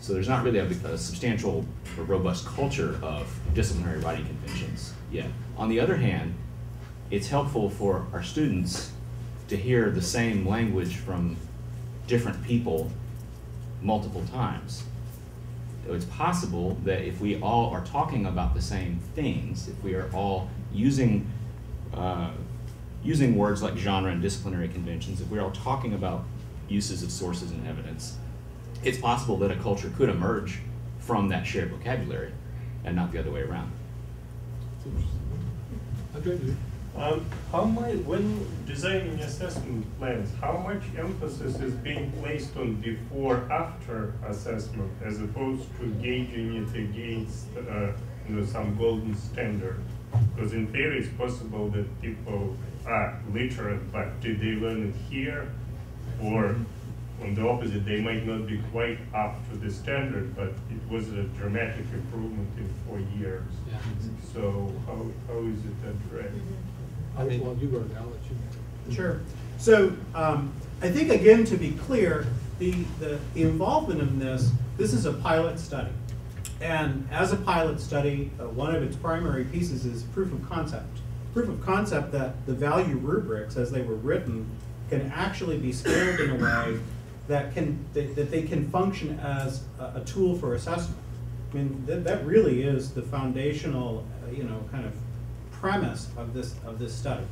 So there's not really a, a substantial or robust culture of disciplinary writing conventions yet. On the other hand, it's helpful for our students to hear the same language from different people multiple times. So it's possible that if we all are talking about the same things, if we are all using uh, using words like genre and disciplinary conventions, if we're all talking about uses of sources and evidence, it's possible that a culture could emerge from that shared vocabulary and not the other way around. Andre, you? Um, how much, when designing assessment plans, how much emphasis is being placed on before, after assessment as opposed to gauging it against, uh, you know, some golden standard? Because in theory, it's possible that people are literate, but did they learn it here? Or on the opposite, they might not be quite up to the standard, but it was a dramatic improvement in four years. Yeah. So how, how is it addressed? I mean, well, you wrote it, I'll let you. Sure. So, um, I think again, to be clear, the, the involvement in this, this is a pilot study. And as a pilot study, uh, one of its primary pieces is proof of concept. Proof of concept that the value rubrics, as they were written, can actually be scaled in a way that can, that, that they can function as a, a tool for assessment. I mean, that, that really is the foundational, uh, you know, kind of premise of this, of this study.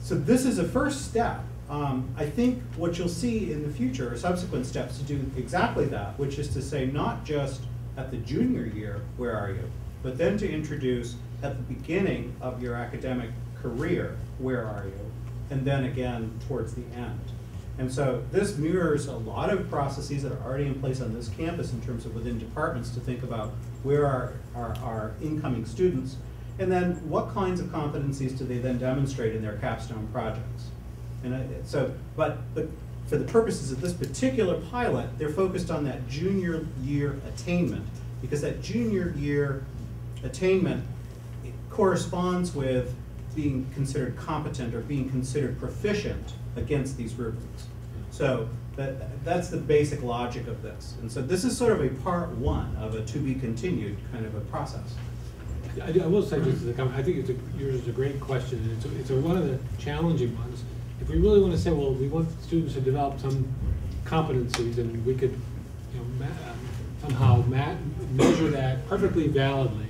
So this is a first step. Um, I think what you'll see in the future are subsequent steps to do exactly that, which is to say not just at the junior year, where are you, but then to introduce at the beginning of your academic career, where are you, and then again towards the end. And so this mirrors a lot of processes that are already in place on this campus in terms of within departments to think about where are our, incoming students, and then what kinds of competencies do they then demonstrate in their capstone projects. And I, so, but, but for the purposes of this particular pilot, they're focused on that junior year attainment, because that junior year attainment corresponds with being considered competent or being considered proficient against these rubrics. So that, that's the basic logic of this. And so this is sort of a part one of a to be continued kind of a process. I, I will say just as a comment, I think it's a, yours is a great question, and it's, a- it's a, one of the challenging ones. If we really want to say, well, we want students to develop some competencies, and we could, you know, ma- somehow ma- measure that perfectly validly,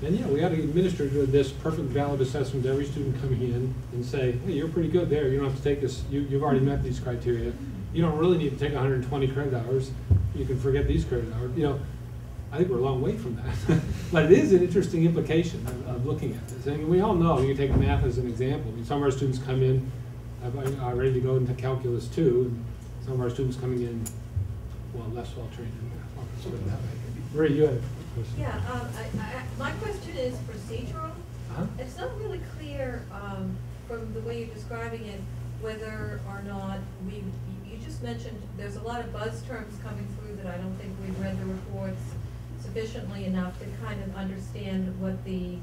then yeah, we ought to administer this perfect valid assessment to every student coming in and say, hey, you're pretty good there, you don't have to take this, you, you've already met these criteria. You don't really need to take hundred and twenty credit hours, you can forget these credit hours, you know. I think we're a long way from that. But it is an interesting implication of, of looking at this. And we all know, you take math as an example, I mean, some of our students come in, are ready to go into calculus two, and some of our students coming in, well, less well trained in math. I'll sort of that way. Maria, you had a question? Yeah, um, I, I, my question is procedural. Uh-huh. It's not really clear, um, from the way you're describing it, whether or not we, you- you just mentioned, there's a lot of buzz terms coming through that I don't think we've read the reports sufficiently enough to kind of understand what the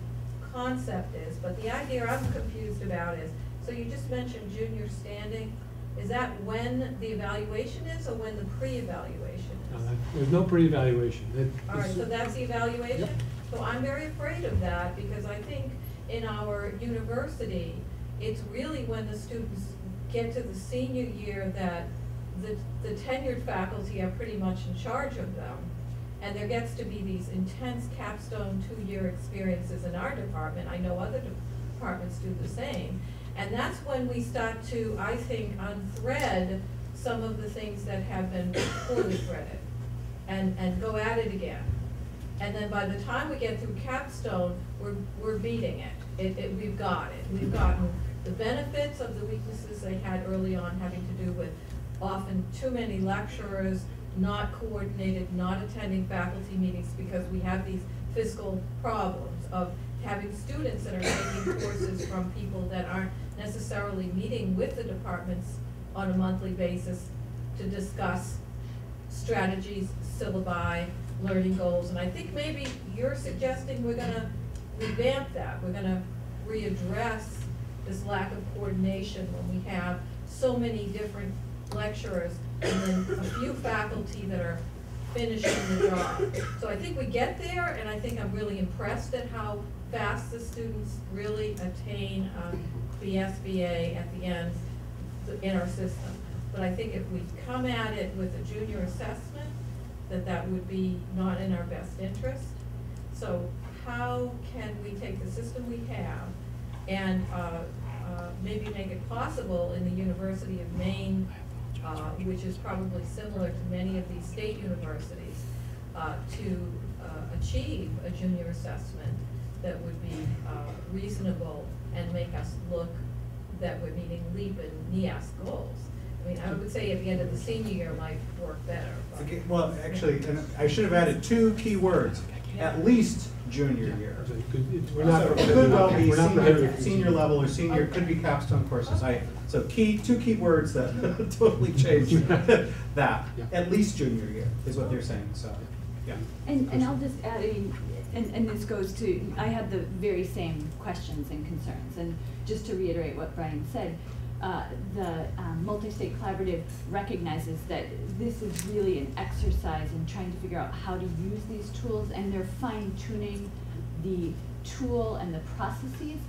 concept is. But the idea I'm confused about is, so you just mentioned junior standing. Is that when the evaluation is or when the pre-evaluation No, There's no pre-evaluation. That- All right, so that's the evaluation? Yep. So I'm very afraid of that because I think in our university, it's really when the students get to the senior year that the, the tenured faculty are pretty much in charge of them. And there gets to be these intense capstone two-year experiences in our department. I know other departments do the same. And that's when we start to, I think, unthread some of the things that have been poorly threaded and, and go at it again. And then by the time we get through capstone, we're, we're beating it. It, it, we've got it. We've gotten the benefits of the weaknesses they had early on having to do with often too many lecturers, not coordinated, not attending faculty meetings because we have these fiscal problems of having students that are taking courses from people that aren't necessarily meeting with the departments on a monthly basis to discuss strategies, syllabi, learning goals, and I think maybe you're suggesting we're gonna revamp that, we're gonna readdress this lack of coordination when we have so many different lecturers and then a few faculty that are finishing the job. So I think we get there, and I think I'm really impressed at how fast the students really attain, um, the SBA at the end in our system. But I think if we come at it with a junior assessment, that that would be not in our best interest. So how can we take the system we have and, uh, uh, maybe make it possible in the University of Maine, uh, which is probably similar to many of these state universities, uh, to, uh, achieve a junior assessment that would be, uh, reasonable and make us look that we're meeting LEAP and NEASC goals. I mean, I would say at the end of the senior year might work better, but. Okay, Well, actually, and I should have added two key words, at least junior year. So it could- it's- We're not. So it could well be we're not senior, prohibiting senior level or senior, it could be capstone courses, I, so key, two key words that totally change that. Yeah. At least junior year is what they're saying, so, yeah. And, and I'll just add, I mean, and, and this goes to, I had the very same questions and concerns, and just to reiterate what Brian said, uh, the um, multi-state collaborative recognizes that this is really an exercise in trying to figure out how to use these tools, and they're fine-tuning the tool and the processes.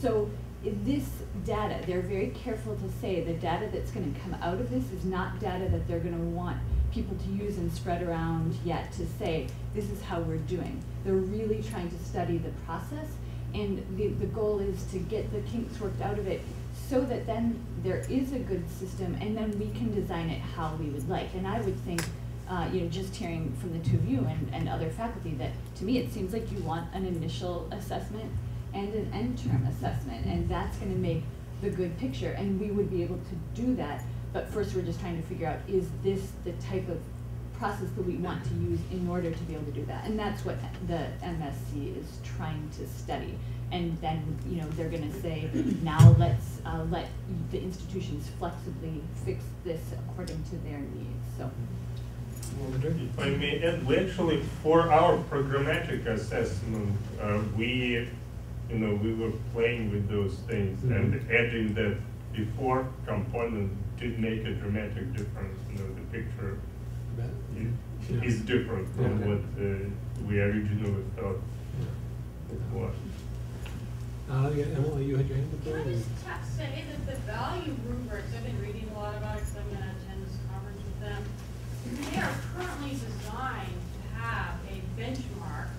So this data, they're very careful to say the data that's gonna come out of this is not data that they're gonna want people to use and spread around yet to say, this is how we're doing. They're really trying to study the process, and the, the goal is to get the kinks worked out of it so that then there is a good system, and then we can design it how we would like. And I would think, uh, you know, just hearing from the two of you and, and other faculty, that to me, it seems like you want an initial assessment and an end-term assessment, and that's gonna make the good picture, and we would be able to do that. But first, we're just trying to figure out, is this the type of process that we want to use in order to be able to do that? And that's what the MSC is trying to study. And then, you know, they're gonna say, now let's, uh, let the institutions flexibly fix this according to their needs, so. If I may add, we actually, for our programmatic assessment, uh, we, you know, we were playing with those things and adding that before component did make a dramatic difference, you know, the picture i- Yeah. is different from Yeah. what uh, we originally thought it was. Uh, yeah, Emily, you had your hand up there? Can I just say that the value rubrics, I've been reading a lot about it, because I'm gonna attend this conference with them. They are currently designed to have a benchmark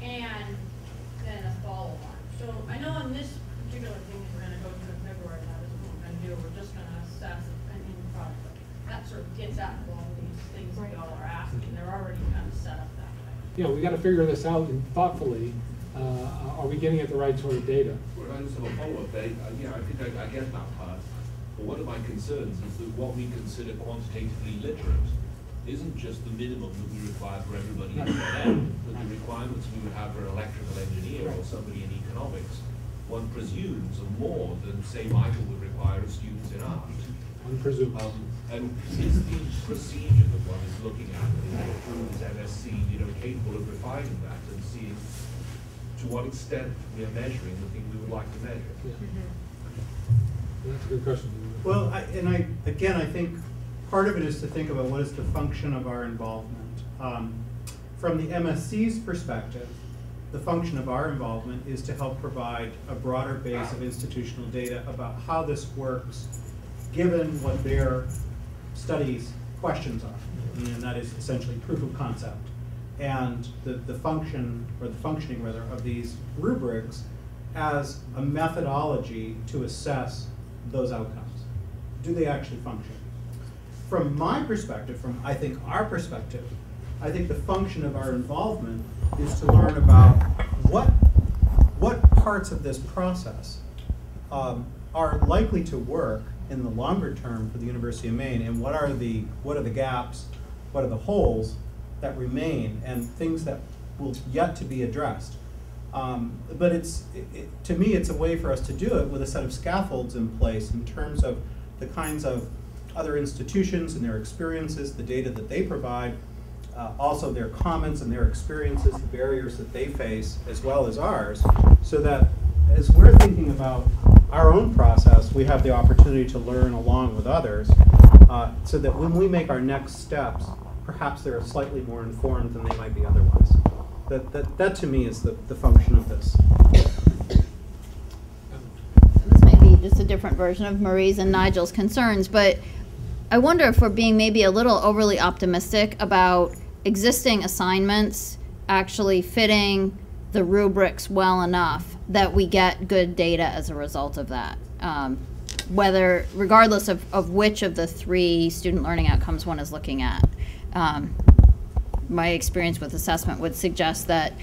and then a follow-on. So I know on this particular thing that we're gonna go through in February, that is what we're gonna do, we're just gonna assess an end product. But That sort of gets at all these things that y'all are asking, they're already kind of set up that way. Yeah, we gotta figure this out thoughtfully, uh, are we getting at the right sort of data? Well, I just have a follow-up there, uh, yeah, I think I, I get that part, but one of my concerns is that what we consider quantitatively literate isn't just the minimum that we require for everybody in N, but the requirements we would have for an electrical engineer or somebody in economics, one presumes are more than, say, Michael would require of students in art. One presumes. Um, and is the procedure that one is looking at, this MSC, you know, capable of refining that to what extent we are measuring the thing we would like to measure? That's a good question. Well, I, and I, again, I think part of it is to think about what is the function of our involvement. Um, From the MSC's perspective, the function of our involvement is to help provide a broader base of institutional data about how this works, given what their studies questions are. And that is essentially proof of concept. And the, the function, or the functioning rather, of these rubrics as a methodology to assess those outcomes. Do they actually function? From my perspective, from I think our perspective, I think the function of our involvement is to learn about what, what parts of this process um, are likely to work in the longer term for the University of Maine, and what are the, what are the gaps, what are the holes that remain, and things that will yet to be addressed. Um, but it's, it, it, to me, it's a way for us to do it with a set of scaffolds in place in terms of the kinds of other institutions and their experiences, the data that they provide, uh, also their comments and their experiences, the barriers that they face, as well as ours, so that as we're thinking about our own process, we have the opportunity to learn along with others, uh, so that when we make our next steps, perhaps they're slightly more informed than they might be otherwise. That, that, that to me is the, the function of this. this may be just a different version of Marie's and Nigel's concerns, but I wonder if we're being maybe a little overly optimistic about existing assignments actually fitting the rubrics well enough that we get good data as a result of that. Um, whether, regardless of, of which of the three student learning outcomes one is looking at. Um, my experience with assessment would suggest that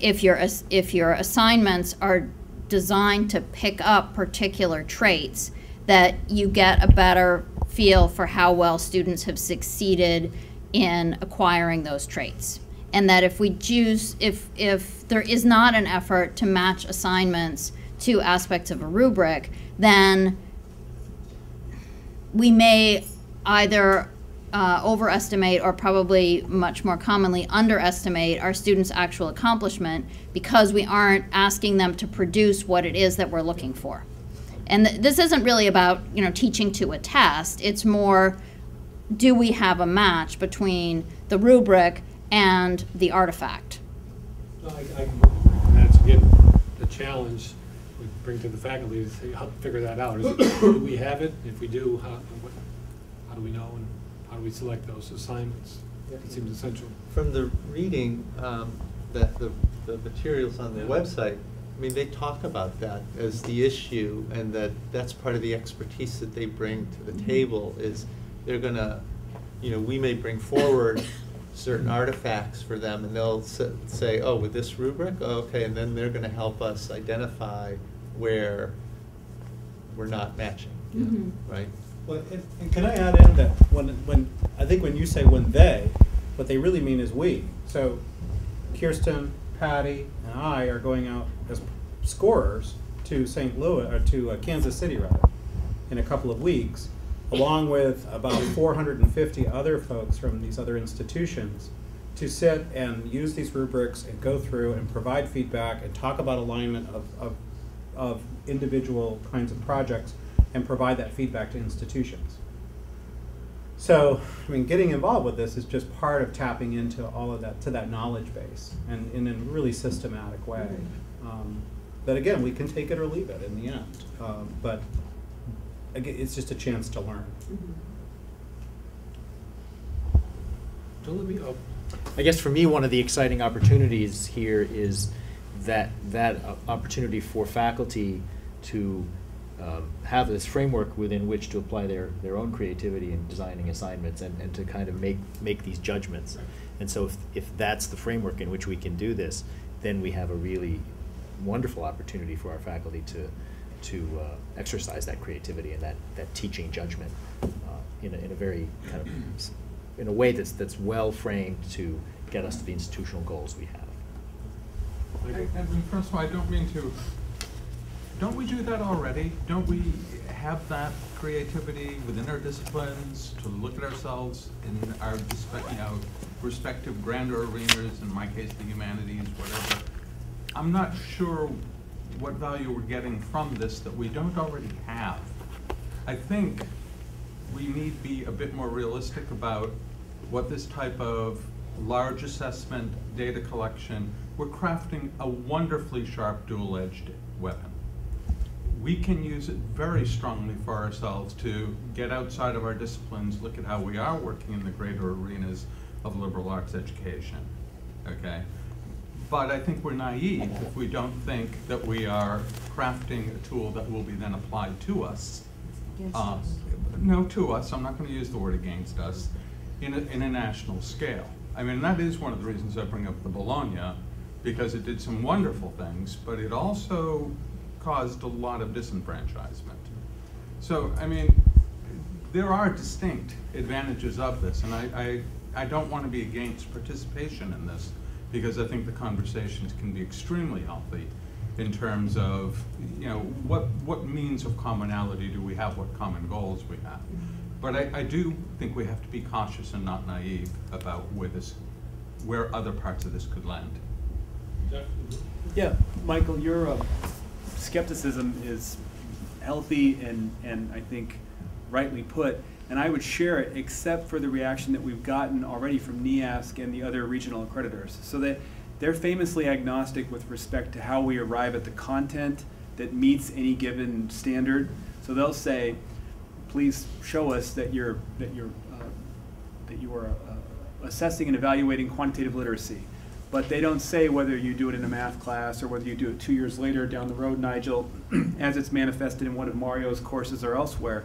if your if your assignments are designed to pick up particular traits, that you get a better feel for how well students have succeeded in acquiring those traits. And that if we choose, if if there is not an effort to match assignments to aspects of a rubric, then we may either uh, overestimate or probably much more commonly underestimate our students' actual accomplishment because we aren't asking them to produce what it is that we're looking for. And th- this isn't really about, you know, teaching to a test. It's more, do we have a match between the rubric and the artifact? I, I, that's again, the challenge we bring to the faculty is to help figure that out. It- do we have it? If we do, how, what, how do we know and how we select those assignments? It seems essential. From the reading, um, that the, the materials on the Yeah. website, I mean, they talk about that as the issue and that that's part of the expertise that they bring to the table is they're gonna, you know, we may bring forward certain artifacts for them and they'll s- say, oh, with this rubric, Oh, okay, and then they're gonna help us identify where we're not matching, Mhm. right? Well, and, can I add in that when, when, I think when you say when they, what they really mean is we. So Kirsten, Patty, and I are going out as scorers to St. Louis, or to uh, Kansas City rather, in a couple of weeks, along with about four hundred and fifty other folks from these other institutions to sit and use these rubrics and go through and provide feedback and talk about alignment of, of, of individual kinds of projects and provide that feedback to institutions. So, I mean, getting involved with this is just part of tapping into all of that, to that knowledge base, and in a really systematic way. Um, But again, we can take it or leave it in the end, um, but again, it's just a chance to learn. Don't let me, oh, I guess for me, one of the exciting opportunities here is that, that uh, opportunity for faculty to um, have this framework within which to apply their, their own creativity in designing assignments and, and to kind of make, make these judgments. And so if, if that's the framework in which we can do this, then we have a really wonderful opportunity for our faculty to, to uh, exercise that creativity and that, that teaching judgment uh, in a, in a very kind of, in a way that's, that's well framed to get us to the institutional goals we have. And, and Francois, I don't mean to, don't we do that already? Don't we have that creativity within our disciplines to look at ourselves in our, you know, respective grander arenas, in my case, the humanities, whatever? I'm not sure what value we're getting from this that we don't already have. I think we need be a bit more realistic about what this type of large assessment, data collection, we're crafting a wonderfully sharp dual-edged weapon. We can use it very strongly for ourselves to get outside of our disciplines, look at how we are working in the greater arenas of liberal arts education, okay? But I think we're naive if we don't think that we are crafting a tool that will be then applied to us. Uh, No, to us, I'm not gonna use the word against us, in a, in a national scale. I mean, that is one of the reasons I bring up the Bologna, because it did some wonderful things, but it also caused a lot of disenfranchisement. So, I mean, there are distinct advantages of this, and I, I, I don't want to be against participation in this, because I think the conversations can be extremely healthy in terms of, you know, what, what means of commonality do we have, what common goals we have. But I, I do think we have to be cautious and not naive about where this, where other parts of this could land. Yeah, Michael, your uh, skepticism is healthy and, and I think rightly put, and I would share it except for the reaction that we've gotten already from NEASC and the other regional accreditors. So that they're famously agnostic with respect to how we arrive at the content that meets any given standard. So they'll say, please show us that you're, that you're, uh, that you are uh, assessing and evaluating quantitative literacy. But they don't say whether you do it in a math class or whether you do it two years later down the road, Nigel, as it's manifested in one of Mario's courses or elsewhere.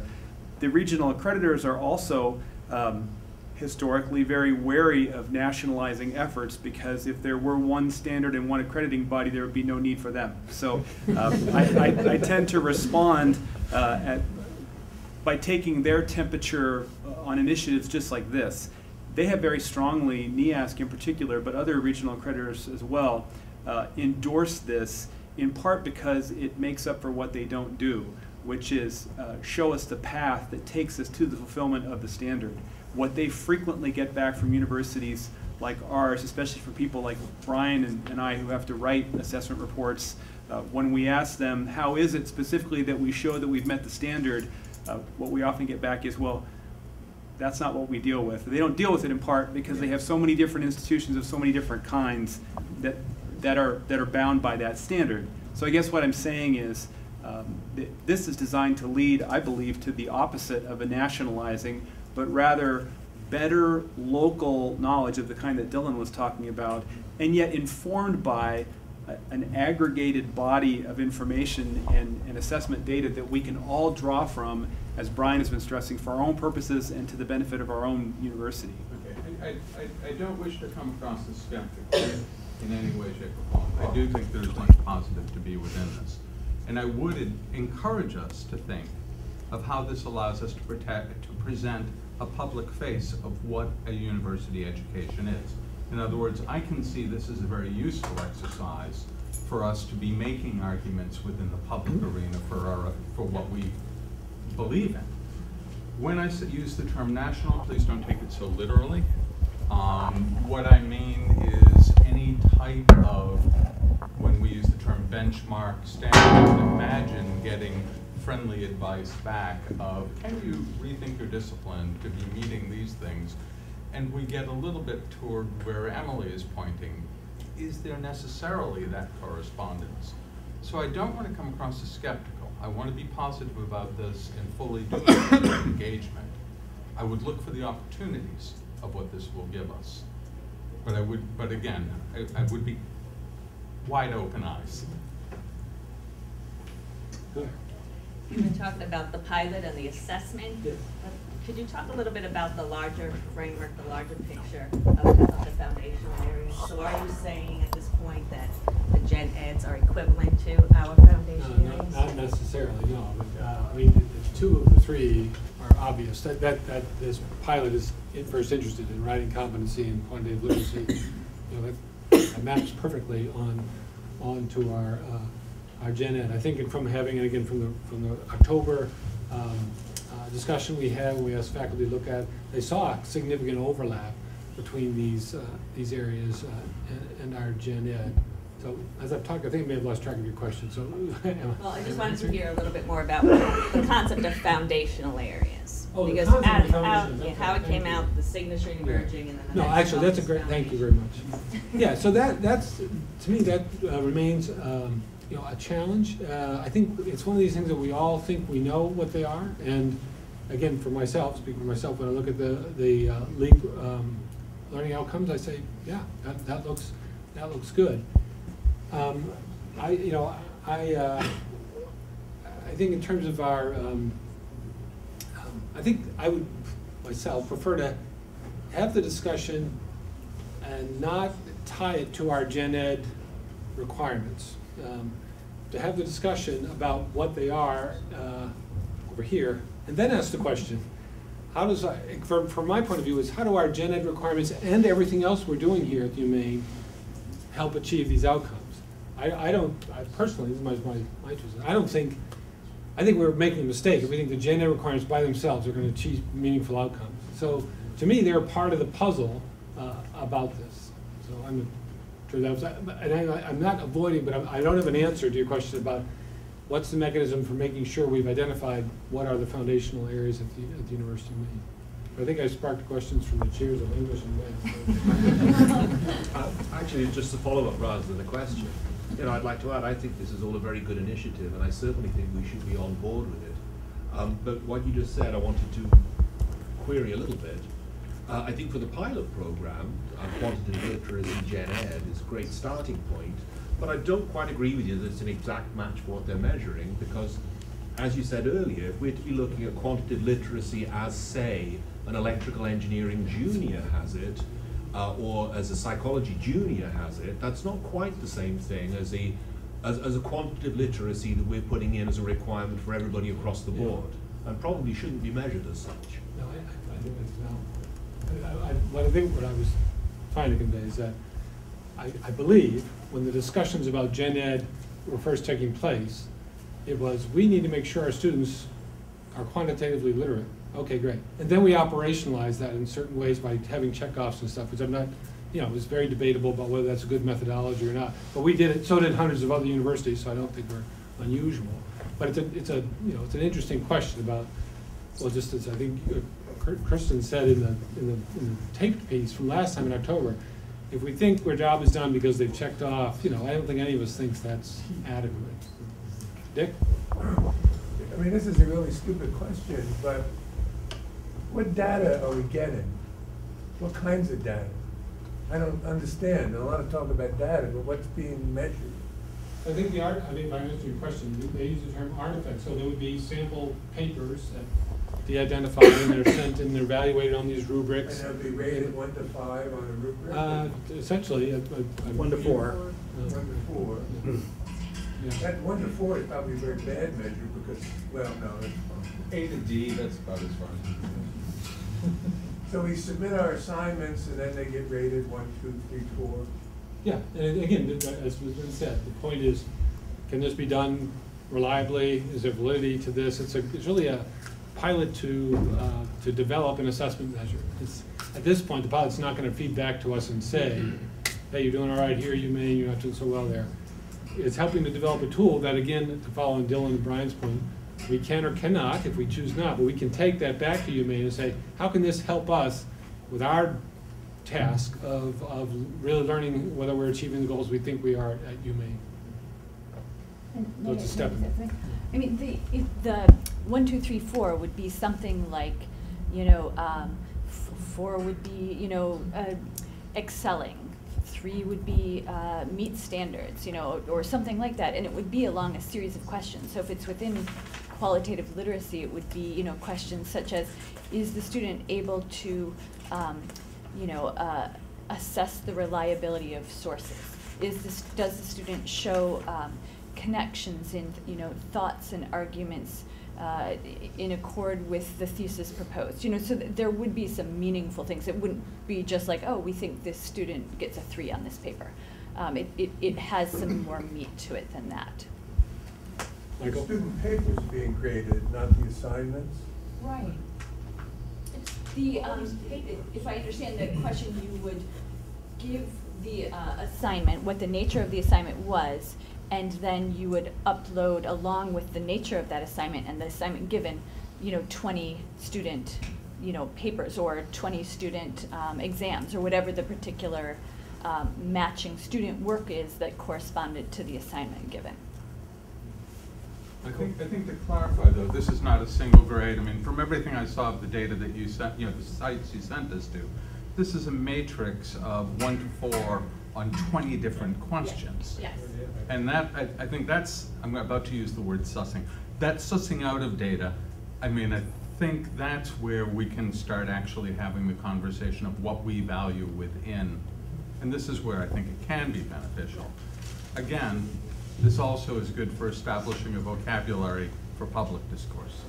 The regional accreditors are also um, historically very wary of nationalizing efforts because if there were one standard and one accrediting body, there would be no need for them. So um, I, I, I tend to respond uh, at, by taking their temperature uh, on initiatives just like this. They have very strongly, NEASC in particular, but other regional creditors as well, uh, endorsed this in part because it makes up for what they don't do, which is uh, show us the path that takes us to the fulfillment of the standard. What they frequently get back from universities like ours, especially for people like Brian and, and I who have to write assessment reports uh, when we ask them, how is it specifically that we show that we've met the standard, uh, what we often get back is, well, that's not what we deal with. They don't deal with it in part because they have so many different institutions of so many different kinds that, that are, that are bound by that standard. So I guess what I'm saying is, um, th- this is designed to lead, I believe, to the opposite of a nationalizing, but rather better local knowledge of the kind that Dylan was talking about, and yet informed by a- an aggregated body of information and, and assessment data that we can all draw from, as Brian has been stressing, for our own purposes and to the benefit of our own university. Okay, I, I, I don't wish to come across as skeptical in any way, shape, or form. I do think there's much positive to be within this. And I would encourage us to think of how this allows us to protect, to present a public face of what a university education is. In other words, I can see this as a very useful exercise for us to be making arguments within the public arena for our, for what we believe in. When I use the term national, please don't take it so literally. Um, what I mean is any type of, when we use the term benchmark standard, imagine getting friendly advice back of, can you rethink your discipline to be meeting these things? And we get a little bit toward where Emily is pointing. Is there necessarily that correspondence? So I don't want to come across as skeptical. I want to be positive about this and fully do engagement. I would look for the opportunities of what this will give us. But I would, but again, I, I would be wide open eyes. Good. You were talking about the pilot and the assessment. Yes. Could you talk a little bit about the larger framework, the larger picture of the, of the foundational areas? So are you saying at this point that the gen eds are equivalent to our No, foundation not- Not necessarily, no. But, uh, I mean, the- the two of the three are obvious. That, that, that this pilot is in- first interested in writing competency and quantitative literacy. You know, that- that maps perfectly on, onto our, uh, our gen ed. I think from having, and again, from the, from the October um, uh, discussion we had, when we asked faculty to look at, they saw a significant overlap between these, uh, these areas uh, and, and our gen ed. So as I've talked, I think I may have lost track of your question, so. Well, I just wanted to hear a little bit more about the concept of foundational areas. Oh, Because of how- yeah, it came you. out, the signature emerging and then the No, actually, that's a great, thank you very much. Yeah, so that, that's, to me, that uh, remains, um, you know, a challenge. Uh, I think it's one of these things that we all think we know what they are, and again, for myself, speaking for myself, when I look at the, the uh, LEAP um, learning outcomes, I say, yeah, that, that looks, that looks good. Um, I, you know, I, uh, I think in terms of our, um, um, I think I would myself prefer to have the discussion and not tie it to our gen ed requirements. Um, To have the discussion about what they are uh, over here, and then ask the question, how does, I- from, from my point of view, is how do our gen ed requirements and everything else we're doing here at UMaine help achieve these outcomes? I, I don't, I personally, this is my, my, choice, I don't think, I think we're making a mistake if we think the ed requirements by themselves are gonna achieve meaningful outcomes. So, to me, they're part of the puzzle, uh, about this. So I'm, sure that was, and I, I'm not avoiding, but I'm, I don't have an answer to your question about what's the mechanism for making sure we've identified what are the foundational areas at the, at the University of Maine. I think I sparked questions from the chairs of English and math. Uh, Actually, just a follow-up rather than a question. You know, I'd like to add, I think this is all a very good initiative, and I certainly think we should be on board with it. Um, but what you just said, I wanted to query a little bit. Uh, I think for the pilot program, uh, quantitative literacy gen ed is a great starting point, but I don't quite agree with you that it's an exact match for what they're measuring, because as you said earlier, if we're to be looking at quantitative literacy as, say, an electrical engineering junior has it, uh, or as a psychology junior has it, that's not quite the same thing as a, as, as a quantitative literacy that we're putting in as a requirement for everybody across the Yeah. board, and probably shouldn't be measured as such. No, I, I, I think that's valid. I, I, what I think, what I was trying to convey is that I, I believe when the discussions about gen ed were first taking place, it was, we need to make sure our students are quantitatively literate. Okay, great. And then we operationalize that in certain ways by having checkoffs and stuff, which I'm not you know, it was very debatable about whether that's a good methodology or not. But we did it, so did hundreds of other universities, so I don't think we're unusual. But it's a, it's a, you know, it's an interesting question about, well, just as I think uh, Kristen said in the, in the, in the taped piece from last time in October, if we think our job is done because they've checked off, you know, I don't think any of us thinks that's adequate. Dick? I mean, this is a really stupid question, but what data are we getting? What kinds of data? I don't understand. A lot of talk about data, but what's being measured? I think the art, I think if I answer your question, they use the term artifact, so there would be sample papers that they identify and they're sent and they're evaluated on these rubrics. And they'll be rated one to five on a rubric? Uh, essentially, a- a- a- One to four. One to four. Yeah. That one to four is probably a very bad measure because, well, no, that's fine. A to D, that's about as far as. So we submit our assignments and then they get rated one, two, three, four. Yeah, and again, as has been said, the point is, can this be done reliably? Is there validity to this? It's a, it's really a pilot to, uh, to develop an assessment measure. It's, at this point, the pilot's not gonna feed back to us and say, hey, you're doing all right here, you may, you're not doing so well there. It's helping to develop a tool that, again, to follow on Dylan and Brian's point, we can or cannot, if we choose not, but we can take that back to UMaine and say, how can this help us with our task of, of really learning whether we're achieving the goals we think we are at UMaine? And So it's a I- step. I say something? I mean, the, if the one, two, three, four would be something like, you know, um, f- four would be, you know, uh, excelling. Three would be, uh, meet standards, you know, or something like that, and it would be along a series of questions. So if it's within qualitative literacy, it would be, you know, questions such as, is the student able to, um, you know, uh, assess the reliability of sources? Is this, does the student show, um, connections in, you know, thoughts and arguments, uh, in accord with the thesis proposed? You know, so th- there would be some meaningful things. It wouldn't be just like, oh, we think this student gets a three on this paper. Um, it, it, it has some more meat to it than that. The student papers being graded, not the assignments. Right. The, um, if I understand the question, you would give the, uh, assignment, what the nature of the assignment was, and then you would upload along with the nature of that assignment and the assignment given, you know, twenty student, you know, papers or twenty student, um, exams, or whatever the particular, um, matching student work is that corresponded to the assignment given. I think, I think to clarify though, this is not a single grade. I mean, from everything I saw of the data that you sent, you know, the sites you sent us to, this is a matrix of one to four on twenty different questions. Yes. And that, I, I think that's, I'm about to use the word sussing. That sussing out of data, I mean, I think that's where we can start actually having the conversation of what we value within. And this is where I think it can be beneficial. Again, this also is good for establishing a vocabulary for public discourse.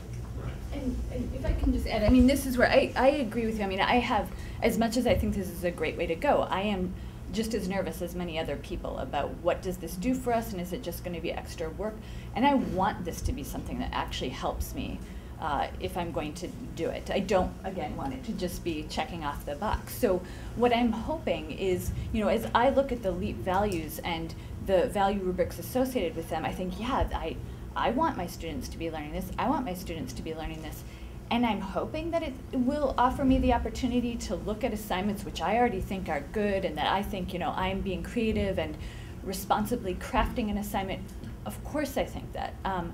And, and if I can just add, I mean, this is where I, I agree with you. I mean, I have, as much as I think this is a great way to go, I am just as nervous as many other people about what does this do for us and is it just going to be extra work? And I want this to be something that actually helps me uh, if I'm going to do it. I don't, again, want it to just be checking off the box. So what I'm hoping is, you know, as I look at the LEAP values and the value rubrics associated with them, I think, yeah, I, I want my students to be learning this. I want my students to be learning this. And I'm hoping that it will offer me the opportunity to look at assignments which I already think are good and that I think, you know, I'm being creative and responsibly crafting an assignment. Of course, I think that. Um,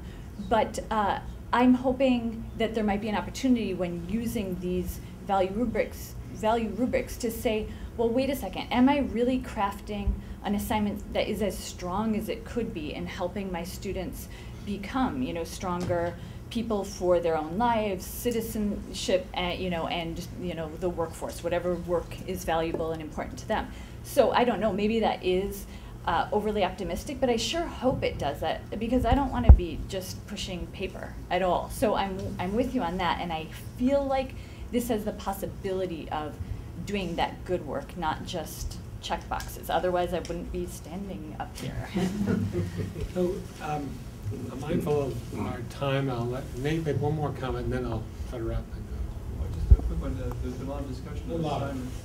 but uh, I'm hoping that there might be an opportunity when using these value rubrics, value rubrics to say, well, wait a second, am I really crafting an assignment that is as strong as it could be in helping my students become, you know, stronger people for their own lives, citizenship, and, you know, and, you know, the workforce, whatever work is valuable and important to them. So I don't know, maybe that is uh, overly optimistic, but I sure hope it does that because I don't want to be just pushing paper at all. So I'm, I'm with you on that, and I feel like this has the possibility of doing that good work, not just check boxes. Otherwise, I wouldn't be standing up here. So, um, I'm mindful of our time, I'll let Nate make one more comment, and then I'll try to wrap things up. Just a quick one, uh, there's been a lot of discussion A on lot. assignments.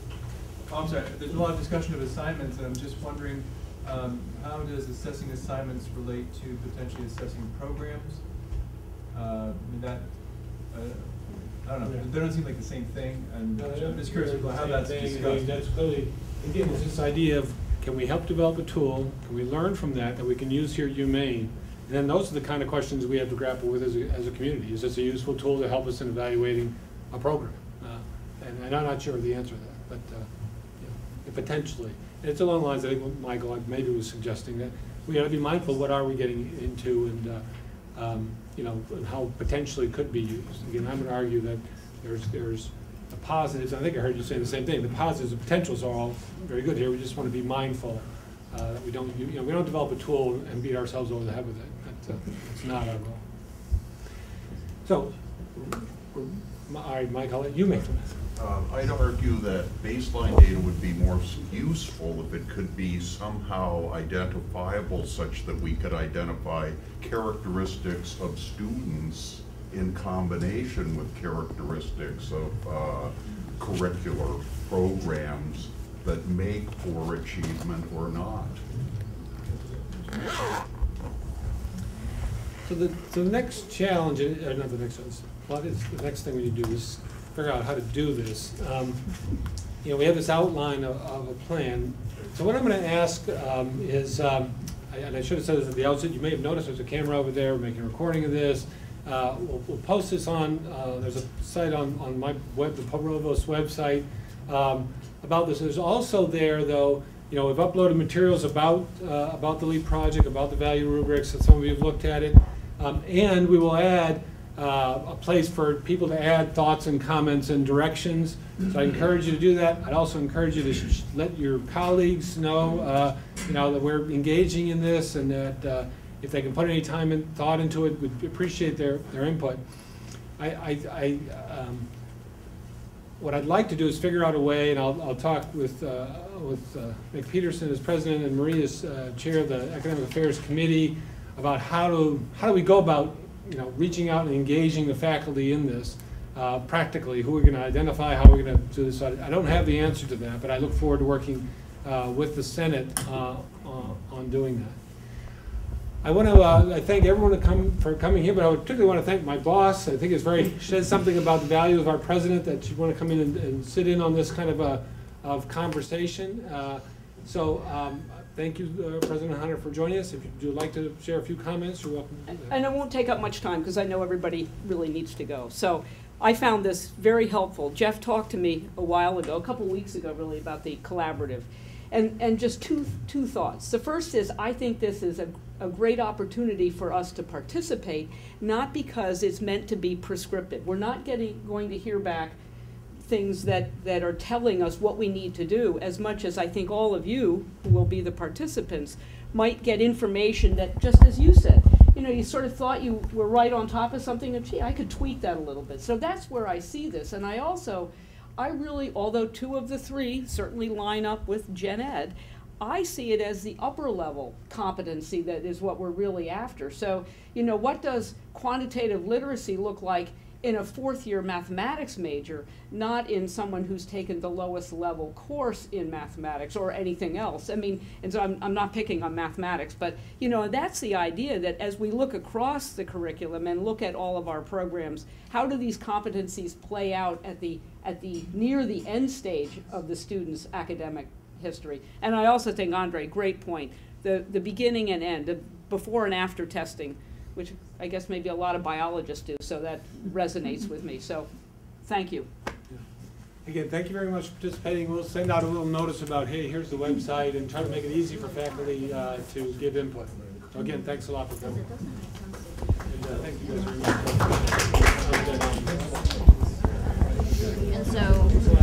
Oh, I'm sorry, there's a lot of discussion of assignments, and I'm just wondering, um, how does assessing assignments relate to potentially assessing programs? Uh, I mean, that, uh, I don't know, they don't seem like the same thing, and I'm just curious about how that's thing, I mean. That's clearly, again, it's this idea of, can we help develop a tool? Can we learn from that, that we can use here at UMaine? And then those are the kind of questions we have to grapple with as a, as a community. Is this a useful tool to help us in evaluating a program? Uh, And and I'm not sure of the answer to that, but, uh, you potentially. And it's along the lines, think Michael maybe was suggesting, that we ought to be mindful, what are we getting into and, uh, um, you know, and how potentially it could be used. Again, I'm gonna argue that there's, there's the positives, I think I heard you say the same thing, the positives, the potentials are all very good here, we just wanna be mindful, uh, that we don't, you know, we don't develop a tool and beat ourselves over the head with it, that's, uh, that's not our goal. So, all right, let you make the mess. Uh, I'd argue that baseline data would be more useful if it could be somehow identifiable such that we could identify characteristics of students in combination with characteristics of uh, curricular programs that make for achievement or not. So the, so the next challenge, uh, not the next one, the next thing we need to do is figure out how to do this. Um, You know, we have this outline of, of a plan. So what I'm gonna ask, um, is, um, I- and I should have said this at the outset, you may have noticed there's a camera over there, we're making a recording of this. Uh, we'll, we'll post this on, uh, there's a site on, on my web, the Provost website, um, about this. There's also there, though, you know, we've uploaded materials about, uh, about the LEAP project, about the value rubrics, and some of you have looked at it. Um, and we will add, uh, a place for people to add thoughts and comments and directions. So I encourage you to do that. I'd also encourage you to let your colleagues know, uh, you know, that we're engaging in this and that, uh, if they can put any time and thought into it, we'd appreciate their, their input. I, I, I, um, what I'd like to do is figure out a way, and I'll, I'll talk with, uh, with uh, Mick Peterson as president and Marie as uh, chair of the Academic Affairs Committee, about how to, how do we go about, you know, reaching out and engaging the faculty in this uh, practically, who we're going to identify, how we're going to do this. I I don't have the answer to that, but I look forward to working uh, with the Senate uh, on on doing that. I want to, uh, I thank everyone come, for coming here, but I particularly want to thank my boss. I think it's very, says something about the value of our president that you want to come in and, and sit in on this kind of a, of conversation. Uh, So, um, thank you, uh, President Hunter, for joining us. If you'd like to share a few comments, you're welcome. that. And it won't take up much time because I know everybody really needs to go. So I found this very helpful. Jeff talked to me a while ago, a couple weeks ago really, about the collaborative. And, and just two, two thoughts. The first is I think this is a, a great opportunity for us to participate, not because it's meant to be prescriptive. We're not getting, going to hear back things that, that are telling us what we need to do, as much as I think all of you, who will be the participants, might get information that, just as you said, you know, you sort of thought you were right on top of something, and gee, I could tweak that a little bit. So that's where I see this. And I also, I really, although two of the three certainly line up with Gen Ed, I see it as the upper level competency that is what we're really after. So, you know, what does quantitative literacy look like in a fourth year mathematics major, not in someone who's taken the lowest level course in mathematics or anything else. I mean, and so I'm, I'm not picking on mathematics, but you know, that's the idea that as we look across the curriculum and look at all of our programs, how do these competencies play out at the at the near the end stage of the student's academic history? And I also think Andre, great point. The the beginning and end, the before and after testing which I guess maybe a lot of biologists do, so that resonates with me. So, thank you. Again, thank you very much for participating. We'll send out a little notice about, hey, here's the website, and try to make it easy for faculty uh, to give input. So again, thanks a lot for coming. And, uh, thank you guys very much. And so